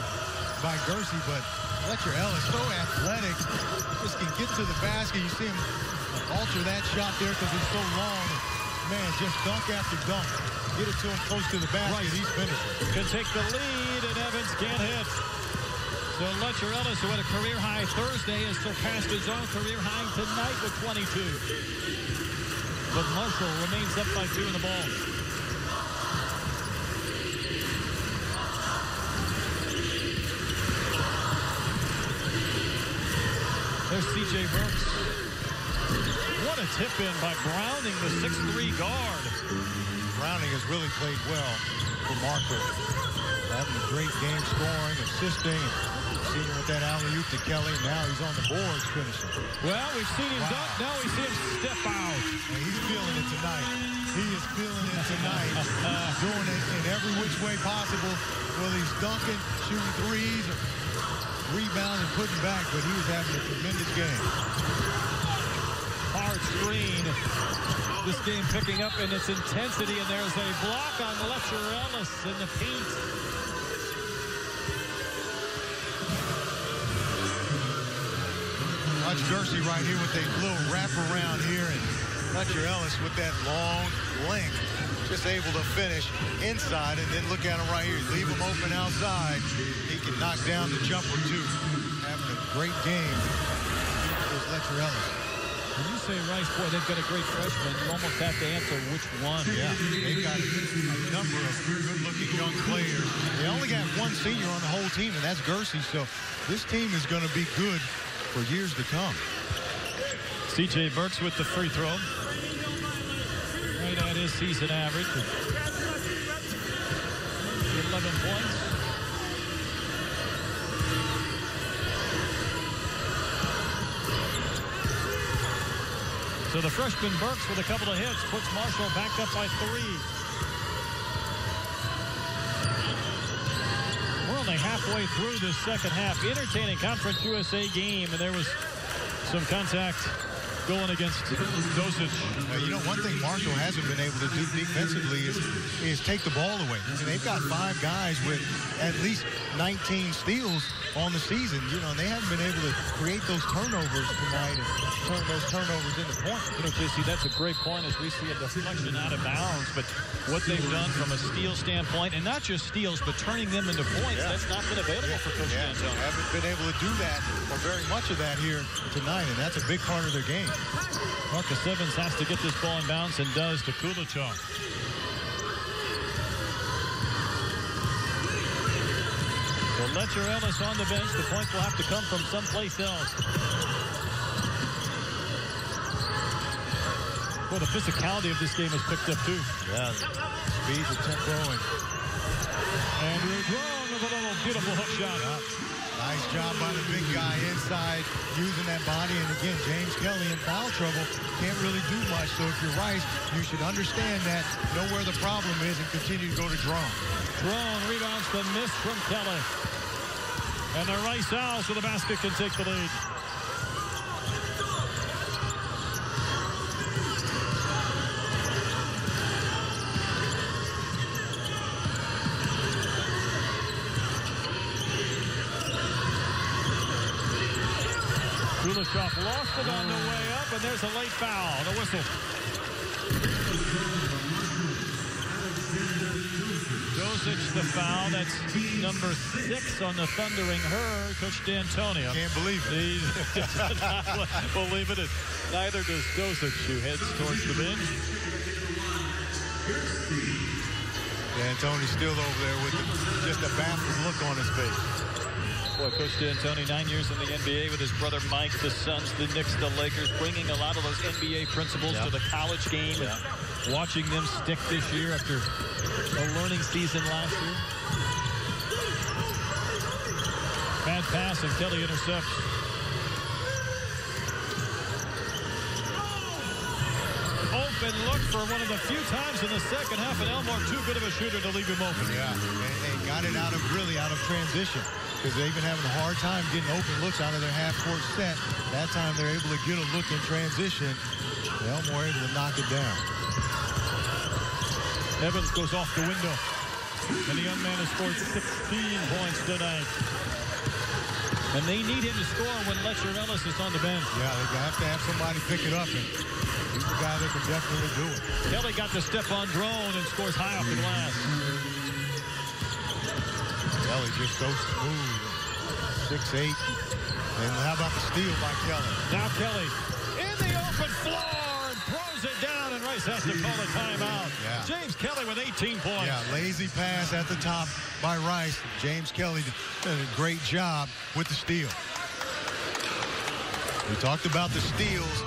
by Guercy, but Letcher Ellis, so athletic, just can get to the basket. You see him alter that shot there because he's so long. Man, just dunk after dunk. Get it to him close to the basket. Rice he's finished. Can take the lead, and Evans can't hit. So Letcher Ellis, who had a career high Thursday, has surpassed his own career high tonight with 22. But Marshall remains up by two in the ball. There's C.J. Burks. What a tip in by Browning, the 6'3 guard. Browning has really played well for Marshall. Having a great game scoring, assisting, seen him with that alley-oop to Kelly. Now he's on the boards finishing. Well, we've seen him wow. dunk. Now we see him step out. And he's feeling it tonight. He is feeling it tonight. doing it in every which way possible. Whether he's dunking, shooting threes, or rebounding, putting back. But he was having a tremendous game. Hard screen. This game picking up in its intensity. And there's a block on Letcher Ellis in the paint. Watch Guercy right here with a little wrap around here and Letcher Ellis with that long length just able to finish inside and then look at him right here. Leave him open outside. He can knock down the jumper too. Having a great game is Letcher Ellis. When you say Rice, boy, they've got a great freshman. You almost have to answer which one. Yeah, they've got a number of good-looking young players. They only got one senior on the whole team, and that's Guercy. So this team is going to be good for years to come. C.J. Burks with the free throw. Right at his season average. 11 points. So the freshman Burks with a couple of hits puts Marshall back up by three. Only halfway through this second half. Entertaining Conference USA game, and there was some contact going against Dosich. You know, one thing Marshall hasn't been able to do defensively is, is take the ball away. I mean, they've got five guys with at least 19 steals on the season. You know, they haven't been able to create those turnovers tonight and turn those turnovers into points. You know, JC, that's a great point as we see a deflection out of bounds. But what they've done from a steal standpoint, and not just steals, but turning them into points, yeah. that's not been available yeah. for Coach yeah. D'Antoni. Haven't been able to do that or very much of that here tonight, and that's a big part of their game. Marcus Evans has to get this ball in bounds and does to Koulechov. So Letcher Ellis on the bench. The points will have to come from someplace else. Well, the physicality of this game has picked up too. Yeah, speed, the tempo, and Andrew Drone with a little beautiful hook shot. Yeah. Nice job by the big guy inside, using that body. And again, James Kelly in foul trouble can't really do much. So if you're Rice, you should understand that, know where the problem is, and continue to go to Drone. Drone rebounds the miss from Kelly. And the Rice Owls with the basket can take the lead. Koulechov lost it on the way up, and there's a late foul. The whistle. Dosic the foul. That's number six on the Thundering Herd. Coach D'Antoni. Can't believe it. He does not believe it. Neither does Dosic, who heads towards the bench. D'Antoni's still over there with the, just a baffled look on his face. Boy, Coach D'Antoni, nine years in the NBA with his brother Mike, the Suns, the Knicks, the Lakers, bringing a lot of those NBA principles Yep. to the college game Yep. and watching them stick this year after a learning season last year. Bad pass, and Kelly intercepts. Open look for one of the few times in the second half, and Elmore too good of a shooter to leave him open. Yeah, and they got it out of really out of transition because they've been having a hard time getting open looks out of their half-court set. That time they're able to get a look in transition. Elmore able to knock it down. Evans goes off the window. And the young man has scored 16 points tonight. And they need him to score when Letcher Ellis is on the bench. Yeah, they have to have somebody pick it up, and he's the guy that can definitely do it. Kelly got the step on drone and scores high off the glass. Kelly just so smooth. Six eight. And how about the steal by Kelly? Now Kelly in the open floor and throws it down, and Rice has to call a timeout. Yeah. James Kelly with 18 points. Yeah, lazy pass at the top by Rice. James Kelly did a great job with the steal. We talked about the steals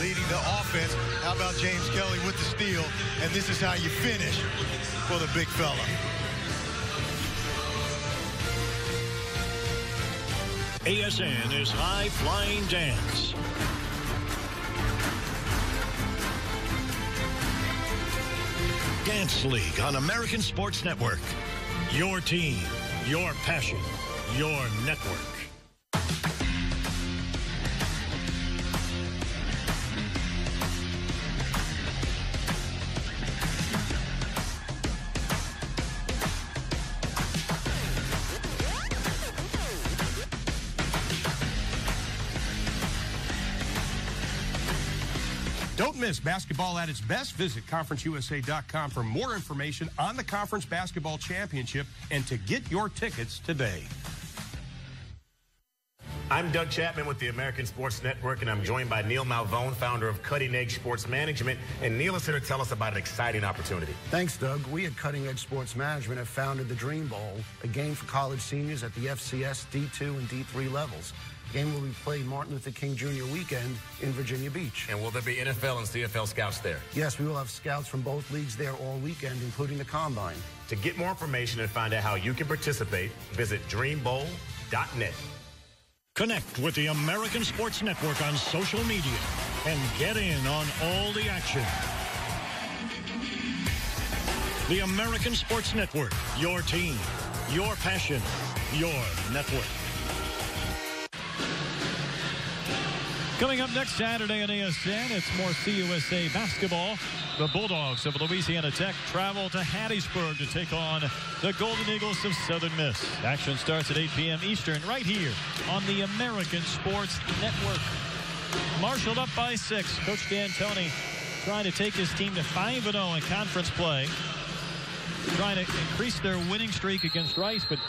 leading the offense. How about James Kelly with the steal? And this is how you finish for the big fella. ASN is High Flying Dance. Dance League on American Sports Network. Your team, your passion, your network. Don't miss basketball at its best. Visit conferenceusa.com for more information on the Conference Basketball Championship and to get your tickets today. I'm Doug Chapman with the American Sports Network, and I'm joined by Neil Malvone, founder of Cutting Edge Sports Management. And Neil is here to tell us about an exciting opportunity. Thanks, Doug. We at Cutting Edge Sports Management have founded the Dream Bowl, a game for college seniors at the FCS D2 and D3 levels. The game will be played Martin Luther King Jr. weekend in Virginia Beach. And will there be NFL and CFL scouts there? Yes, we will have scouts from both leagues there all weekend, including the Combine. To get more information and find out how you can participate, visit dreambowl.net. Connect with the American Sports Network on social media and get in on all the action. The American Sports Network, your team, your passion, your network. Coming up next Saturday on ASN, it's more CUSA basketball. The Bulldogs of Louisiana Tech travel to Hattiesburg to take on the Golden Eagles of Southern Miss. Action starts at 8 p.m. Eastern right here on the American Sports Network. Marshaled up by six. Coach D'Antoni trying to take his team to 5-0 in conference play. Trying to increase their winning streak against Rice, but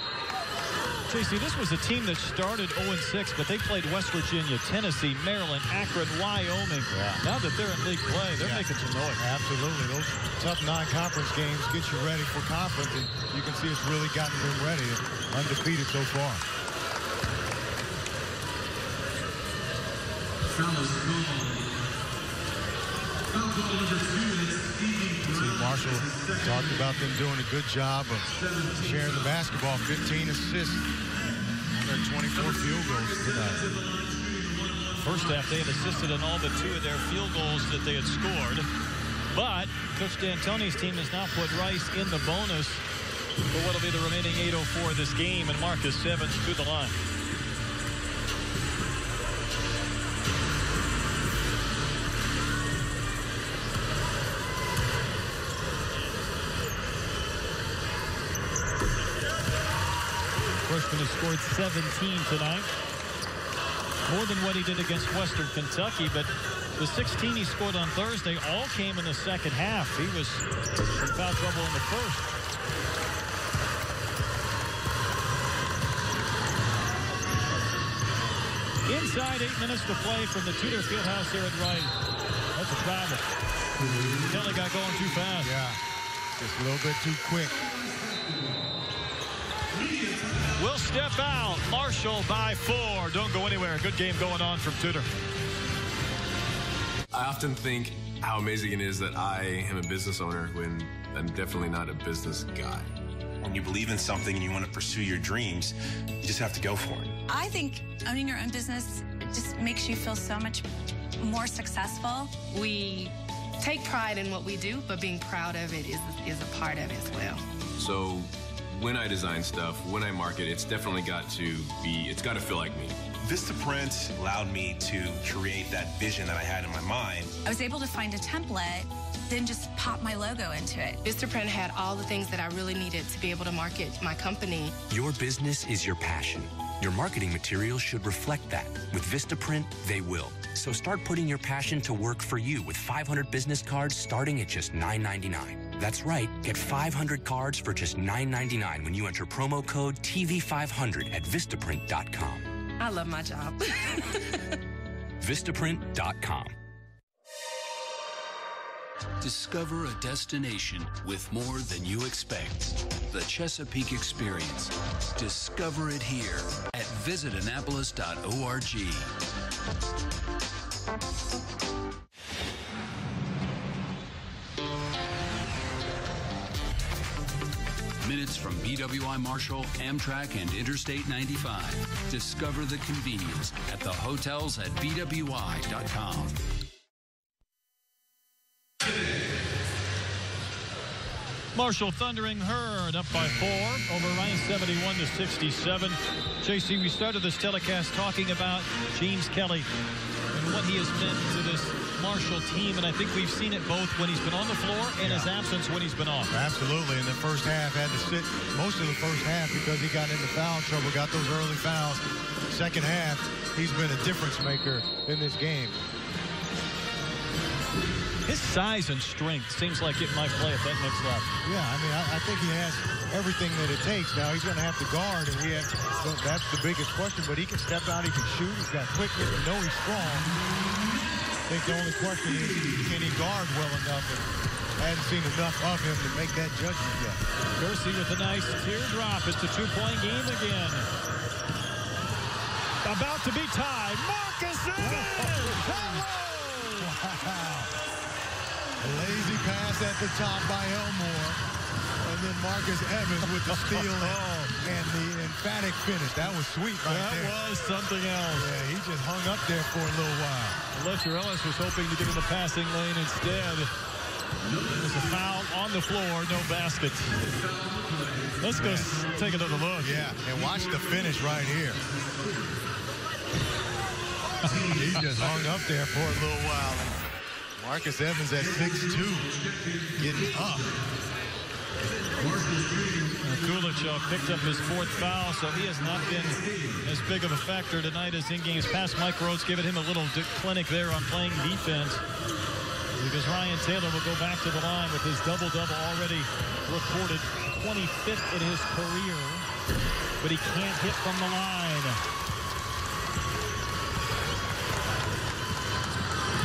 JC, this was a team that started 0-6, but they played West Virginia, Tennessee, Maryland, Akron, Wyoming. Now that they're in league play, they're Yeah. making some noise. Absolutely. Those tough non-conference games get you ready for conference, and you can see it's really gotten them ready. Undefeated so far. See, Marshall talked about them doing a good job of sharing the basketball. 15 assists on their 24 field goals tonight. First half, they had assisted on all but two of their field goals that they had scored. But Coach D'Antoni's team has now put Rice in the bonus for what'll be the remaining 8.04 of this game, and Marcus Evans to the line. Freshman has scored 17 tonight. More than what he did against Western Kentucky, but the 16 he scored on Thursday all came in the second half. He was in foul trouble in the first. Inside eight minutes to play from the Tudor Fieldhouse here at Wright. That's a travel. Kelly got going too fast. Yeah, just a little bit too quick. Step out. Marshall by four. Don't go anywhere. Good game going on from Tudor. I often think how amazing it is that I am a business owner when I'm definitely not a business guy. When you believe in something and you want to pursue your dreams, you just have to go for it. I think owning your own business just makes you feel so much more successful. We take pride in what we do, but being proud of it is, is a part of it as well. So when I design stuff, when I market, it's definitely got to be, it's got to feel like me. Vistaprint allowed me to create that vision that I had in my mind. I was able to find a template, then just pop my logo into it. Vistaprint had all the things that I really needed to be able to market my company. Your business is your passion. Your marketing materials should reflect that. With Vistaprint, they will. So start putting your passion to work for you with 500 business cards starting at just $9.99. That's right, get 500 cards for just $9.99 when you enter promo code TV500 at Vistaprint.com. I love my job. Vistaprint.com. Discover a destination with more than you expect. The Chesapeake Experience. Discover it here at visitannapolis.org. Minutes from BWI Marshall, Amtrak, and Interstate 95. Discover the convenience at the hotels at BWI.com. Marshall thundering herd up by four over Ryan 71 to 67. JC, we started this telecast talking about James Kelly and what he has meant to this Marshall team, and I think we've seen it both when he's been on the floor and Yeah. his absence when he's been off. Absolutely. In the first half, had to sit most of the first half because he got into foul trouble, got those early fouls. Second half, he's been a difference maker in this game. His size and strength seems like it might play at that next level. Yeah, I mean, I, I think he has everything that it takes. Now he's going to have to guard, and we have so that's the biggest question. But he can step out, he can shoot, he's got quickness, we know he's strong. I think the only question is, can he guard well enough? And I hadn't seen enough of him to make that judgment yet. Guercy with a nice teardrop. It's a two-point game again. About to be tied. Marcus Evans! A lazy pass at the top by Elmore. And then Marcus Evans with the steal and, and the emphatic finish. That was sweet right That there. was something else. Yeah, he just hung up there for a little while. Letcher Ellis was hoping to get in the passing lane instead. There's a foul on the floor, no basket. Let's go take another look. Yeah, and watch the finish right here. he just hung up there for a little while. Marcus Evans at 6'2", getting up. Kulich uh, picked up his fourth foul, so he has not been as big of a factor tonight as in games past. Mike Rhoades giving him a little clinic there on playing defense because Ryan Taylor will go back to the line with his double-double already recorded, 25th in his career, but he can't hit from the line.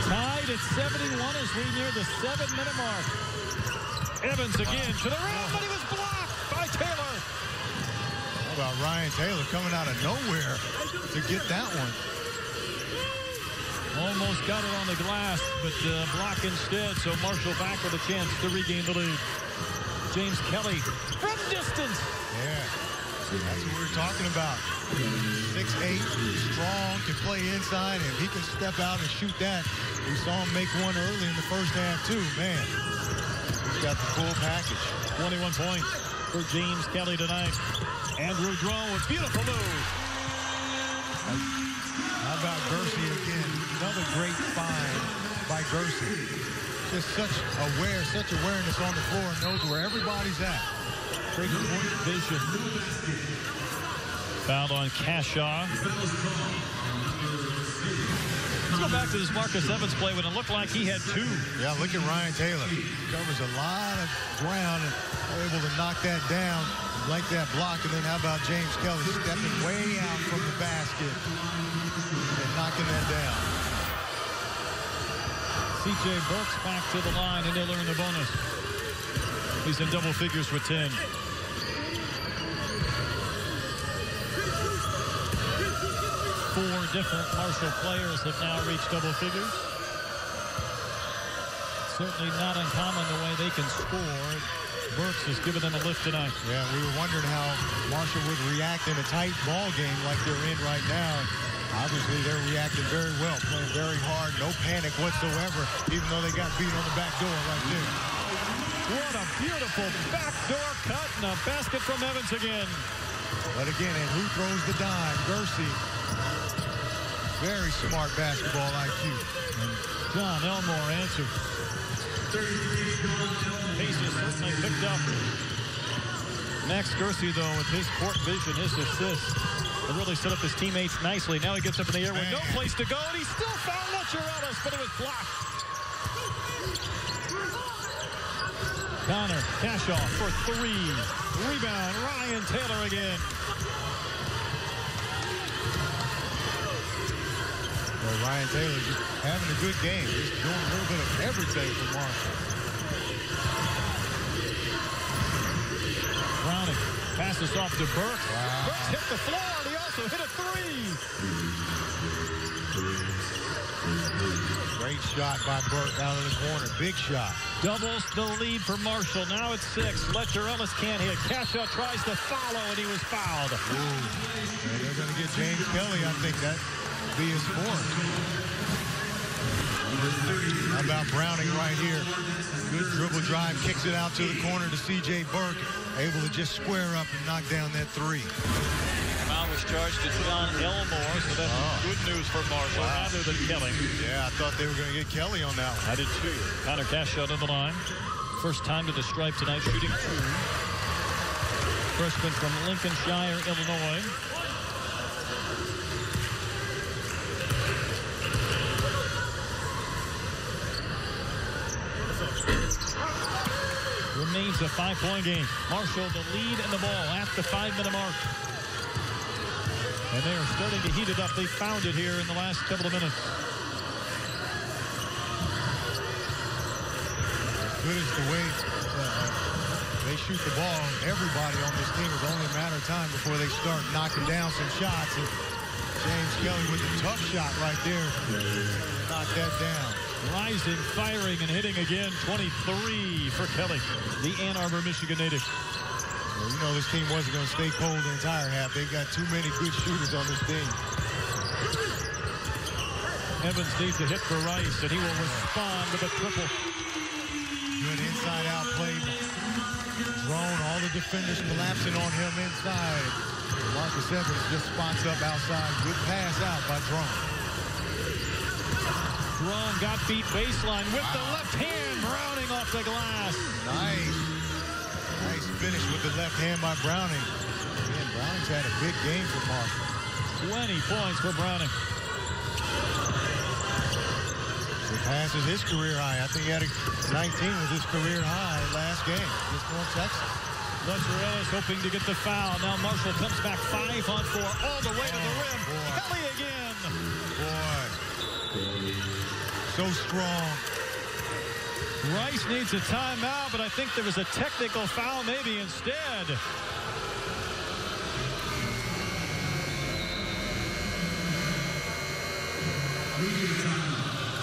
Tied at 71 as we near the seven-minute mark. Evans again to the rim, but he was blocked by Taylor. How about Ryan Taylor coming out of nowhere to get that one? Almost got it on the glass, but uh, block instead. So Marshall back with a chance to regain the lead. James Kelly from distance. Yeah, that's what we're talking about. 6'8", strong, can play inside, and he can step out and shoot that, we saw him make one early in the first half too. Man, got the full package. 21 points. for James Kelly tonight. Andrew Drone with beautiful move. How about Guercy again? Another great find by Guercy. Just such aware, such awareness on the floor, knows where everybody's at. Great point vision. Foul on Cashaw. Let's go back to this Marcus Evans play when it looked like he had two. Yeah, look at Ryan Taylor. Covers a lot of ground and able to knock that down like that block. And then how about James Kelly stepping way out from the basket and knocking that down. CJ Burks back to the line and he'll earn the bonus. He's in double figures with 10. Four different Marshall players have now reached double figures. Certainly not uncommon the way they can score. Burks has given them a lift tonight. Yeah, we were wondering how Marshall would react in a tight ball game like they're in right now. Obviously, they're reacting very well, playing very hard, no panic whatsoever, even though they got beat on the back door right there. What a beautiful backdoor cut and a basket from Evans again. But again, and who throws the dime? Guercy. Very smart basketball IQ. And John Elmore answers. Pace is certainly picked up. Max Guercy, though, with his court vision, his assist, really set up his teammates nicely. Now he gets up in the air with no place to go, and he still found Letcher Ellis, but it was blocked. Connor Cashaw for three. Rebound, Ryan Taylor again. Ryan Taylor just having a good game. Just doing a little bit of everything for Marshall. Browning passes off to Burks. Wow. Burks hit the floor, and he also hit a three. Great shot by Burks out of the corner. Big shot. Doubles the lead for Marshall. Now it's six. Letcher Ellis can't hit. Cashaw tries to follow, and he was fouled. Ooh. They're going to get James Kelly, I think that be his fourth. How about Browning right here? Good dribble drive, kicks it out to the corner to C.J. Burks, able to just square up and knock down that three. Foul was charged to John Elmore, so that's oh. good news for Marshall wow. rather than Kelly. Yeah, I thought they were going to get Kelly on that one. I did too. Connor Cashaw to the line. First time to the stripe tonight, shooting two. Freshman from Lincolnshire, Illinois. Remains a five-point game. Marshall the lead in the ball at the five-minute mark. And they are starting to heat it up. They found it here in the last couple of minutes. Good as the way uh, they shoot the ball. Everybody on this team is only a matter of time before they start knocking down some shots. And James Kelly with a tough shot right there. Knock that down. Rising, firing, and hitting again. 23 for Kelly, the Ann Arbor, Michigan native. Well, you know this team wasn't going to stay cold the entire half. They've got too many good shooters on this team. Evans needs a hit for Rice, and he will respond with a triple. Good inside-out play. Drone, all the defenders collapsing on him inside. Marcus Evans just spots up outside. Good pass out by Drone. Drone got beat baseline with wow. the left hand. Browning off the glass. Nice. Nice finish with the left hand by Browning. Man, Browning's had a big game for Marshall. 20 points for Browning. passes his career high. I think he had a 19 was his career high last game. Just on Texas. Letcher Ellis hoping to get the foul. Now Marshall comes back five on four all the way oh, to the oh, rim. Boy. Kelly again. Boy so strong. Rice needs a timeout, but I think there was a technical foul maybe instead.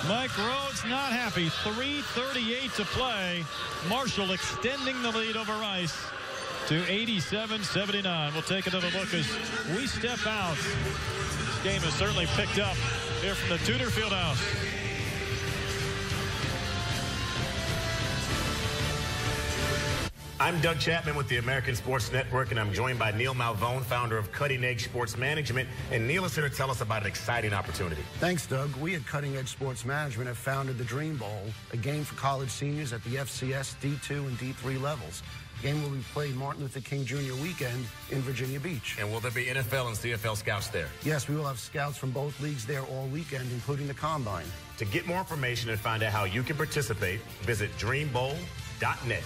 Mike Rhoades not happy. 3.38 to play. Marshall extending the lead over Rice to 87-79. We'll take another look as we step out. This game has certainly picked up here from the Tudor Fieldhouse. I'm Doug Chapman with the American Sports Network, and I'm joined by Neil Malvone, founder of Cutting Edge Sports Management. And Neil is here to tell us about an exciting opportunity. Thanks, Doug. We at Cutting Edge Sports Management have founded the Dream Bowl, a game for college seniors at the FCS D2 and D3 levels. The game will be played Martin Luther King Jr. weekend in Virginia Beach. And will there be NFL and CFL scouts there? Yes, we will have scouts from both leagues there all weekend, including the Combine. To get more information and find out how you can participate, visit dreambowl.net.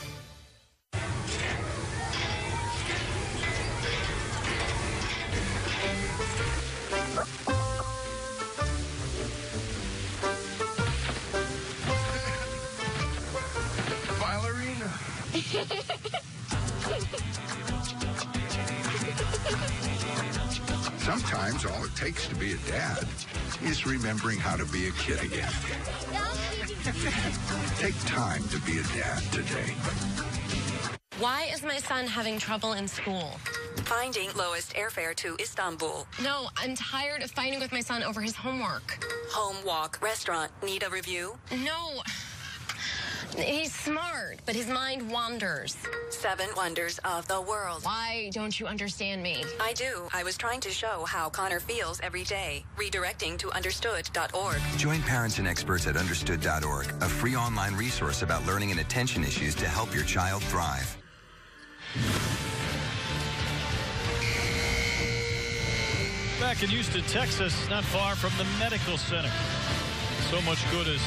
Sometimes all it takes to be a dad is remembering how to be a kid again. Take time to be a dad today. Why is my son having trouble in school? Finding lowest airfare to Istanbul. No, I'm tired of fighting with my son over his homework. Home walk restaurant. Need a review? No. He's smart, but his mind wanders. Seven wonders of the world. Why don't you understand me? I do. I was trying to show how Connor feels every day. Redirecting to understood.org. Join parents and experts at understood.org, a free online resource about learning and attention issues to help your child thrive. Back in Houston, Texas, not far from the medical center. So much good is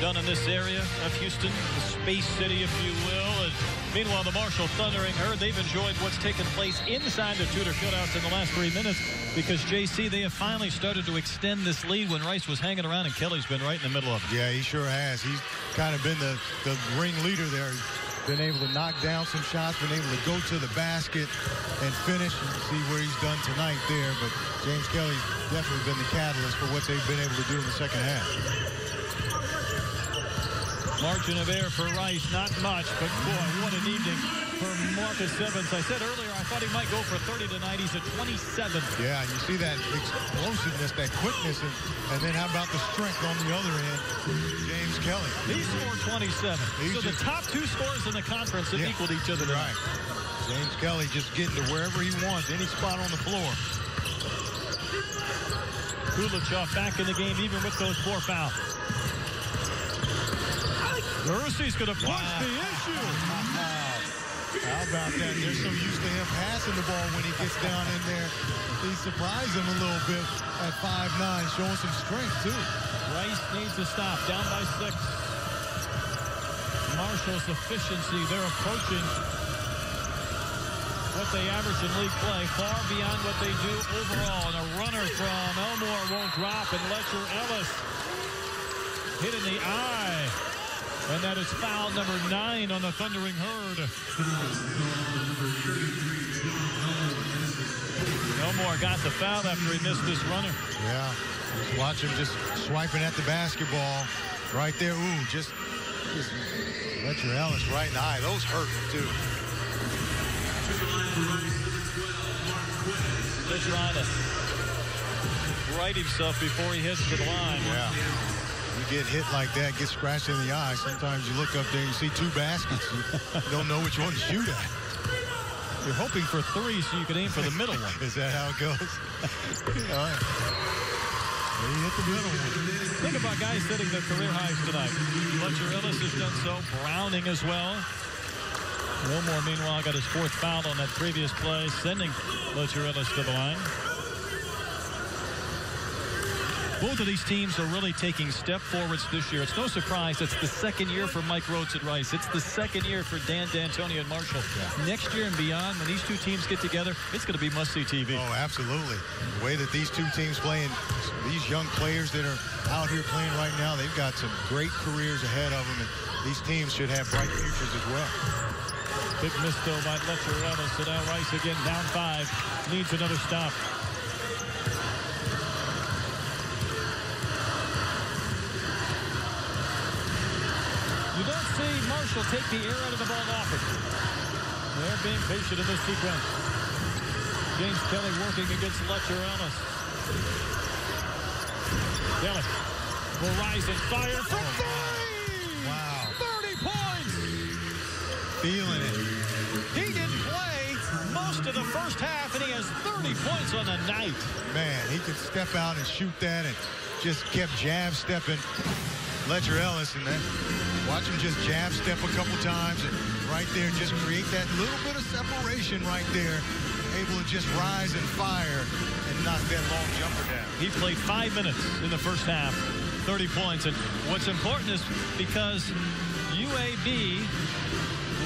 done in this area of Houston, the space city, if you will. And meanwhile, the Marshall Thundering Herd, they've enjoyed what's taken place inside the Tudor Fieldhouse in the last three minutes because, JC, they have finally started to extend this lead when Rice was hanging around and Kelly's been right in the middle of it. Yeah, he sure has. He's kind of been the, the ring leader there. Been able to knock down some shots, been able to go to the basket and finish and see where he's done tonight there. But James Kelly's definitely been the catalyst for what they've been able to do in the second half. Margin of error for Rice, not much, but boy, what an evening for Marcus Evans. I said earlier I thought he might go for 30 tonight. He's at 27. Yeah, and you see that explosiveness, that quickness, and, and then how about the strength on the other end, James Kelly. He scored 27. He's so the top two scores in the conference have Yeah, equaled each other tonight. Right. James Kelly just getting to wherever he wants, any spot on the floor. Koulechov back in the game even with those four fouls. Marusi's going to push the issue. How about that? They're so used to him passing the ball when he gets down in there. He surprised him a little bit at 5'9", showing some strength, too. Rice needs to stop, down by six. Marshall's efficiency, they're approaching what they average in league play, far beyond what they do overall. And a runner from Elmore won't drop, and Letcher Ellis hit in the eye. And that is foul number nine on the Thundering Herd. Elmore got the foul after he missed this runner. Yeah. Just watch him just swiping at the basketball. Right there. Ooh, just, just Letcher Ellis right in the eye. Those hurt, too. Just trying to right himself before he hits the line. Yeah. Get hit like that, get scratched in the eye. Sometimes you look up there and you see two baskets. You don't know which one to shoot at. You're hoping for three so you can aim for the middle one. Is that how it goes? All right. He hit the middle one. Think about guys setting their career highs tonight. Letcher Ellis has done so. Browning as well. Wilmore, meanwhile, got his fourth foul on that previous play, sending Letcher Ellis to the line. Both of these teams are really taking step forwards this year. It's no surprise it's the second year for Mike Rhoades at Rice. It's the second year for Dan D'Antoni and Marshall. Next year and beyond, when these two teams get together, it's going to be must-see TV. Oh, absolutely. The way that these two teams play and these young players that are out here playing right now, they've got some great careers ahead of them, and these teams should have bright futures as well. Big miss, though, by Letcher Ellis. So now Rice again down five. Needs another stop. Hirsch will take the air out of the ball off. They're being patient in this sequence. James Kelly working against Letcher Ellis. Kelly will rise and fire from three! Wow. 30 points! Feeling it. He didn't play most of the first half, and he has 30 points on the night. Man, he could step out and shoot that and just kept jab stepping Letcher Ellis and then watch him just jab step a couple times and right there just create that little bit of separation right there. Able to just rise and fire and knock that long jumper down. He played five minutes in the first half, 30 points. And what's important is because UAB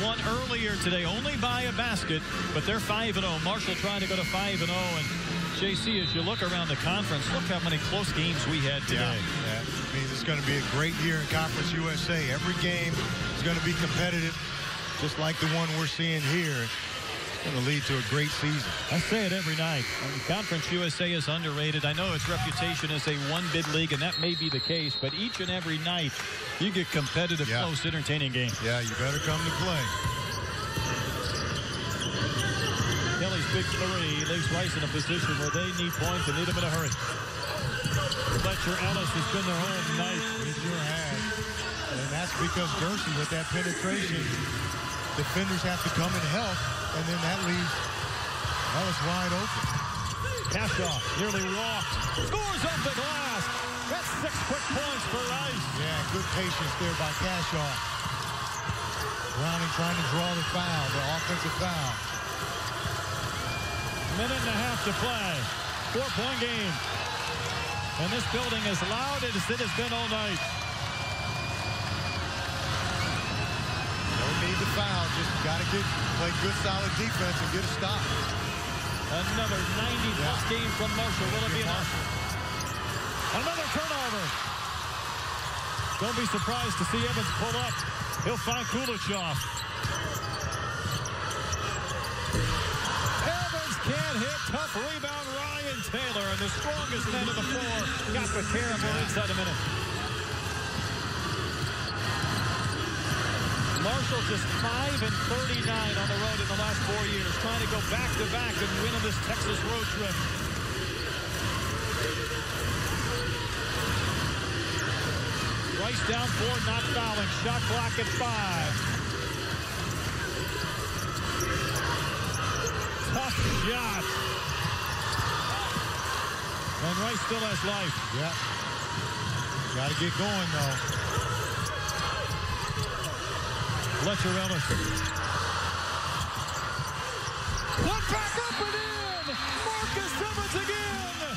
won earlier today only by a basket, but they're 5-0. Marshall trying to go to 5-0. And oh. JC, as you look around the conference, look how many close games we had today. Yeah, yeah. Means it's going to be a great year in Conference USA. Every game is going to be competitive, just like the one we're seeing here. It's going to lead to a great season. I say it every night. Conference USA is underrated. I know its reputation as a one-bid league, and that may be the case, but each and every night you get competitive, yeah. close, entertaining games. Yeah, you better come to play. Kelly's big three leaves Rice in a position where they need points and need them in a hurry. Letcher Ellis has been their whole night. He sure has. And that's because Guercy with that penetration, defenders have to come and help, and then that leaves Ellis wide open. Cashaw nearly walked. Scores off the glass. That's six quick points for Rice. Yeah, good patience there by Cashaw. Browning trying to draw the foul, the offensive foul. Minute and a half to play. Four-point game. And this building is loud as it has been all night. No need to foul. Just got to get play good, solid defense and get a stop. Another 90-plus yeah. game from Marshall. Will it be enough? Another turnover. Don't be surprised to see Evans pull up. He'll find Koulechov. Rebound, Ryan Taylor. And the strongest man of the floor got the care of inside a minute. Marshall just 5 and 39 on the road in the last four years, trying to go back-to-back -back and win on this Texas road trip. Rice down four, not fouling. Shot clock at five. Tough shot. And Rice still has life. Yeah. Got to get going, though. Letcher Ellis. One back up and in. Marcus Simmons again.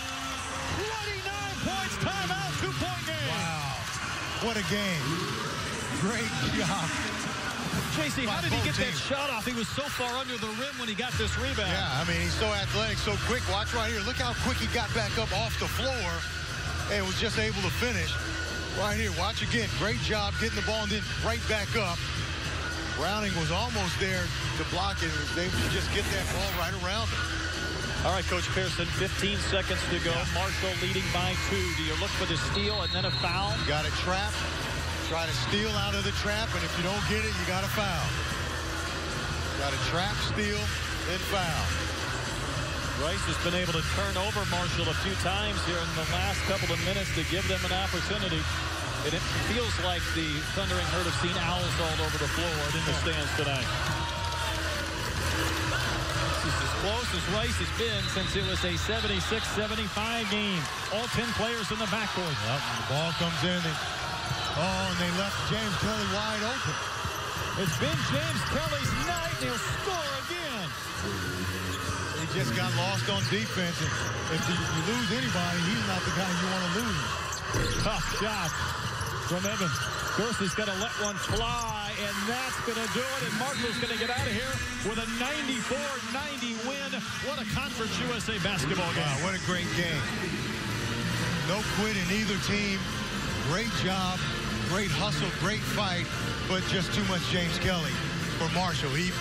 29 points. Timeout. Two-point game. Wow. What a game. Great job. JC, how did he get teams. that shot off? He was so far under the rim when he got this rebound. Yeah, I mean, he's so athletic, so quick. Watch right here. Look how quick he got back up off the floor and was just able to finish. Right here, watch again. Great job getting the ball and then right back up. Browning was almost there to block it. They would just get that ball right around him. All right, Coach Pearson, 15 seconds to go. Yeah. Marshall leading by two. Do you look for the steal and then a foul? Got it trap. Try to steal out of the trap, and if you don't get it, you got a foul. Got a trap, steal, then foul. Rice has been able to turn over Marshall a few times here in the last couple of minutes to give them an opportunity. And it feels like the Thundering Herd have seen owls all over the floor and in the stands tonight. This is as close as Rice has been since it was a 76-75 game. All 10 players in the backcourt. Yep, the ball comes in. Oh, and they left James Kelly wide open. It's been James Kelly's night. And he'll score again. He just got lost on defense. If you, lose anybody, he's not the guy you want to lose. Tough shot from Evans. Guercy's going to let one fly, and that's going to do it. And Marshall's going to get out of here with a 94-90 win. What a Conference USA basketball game. Wow, what a great game. No quit in either team. Great job, great hustle, great fight, but just too much James Kelly for Marshall. He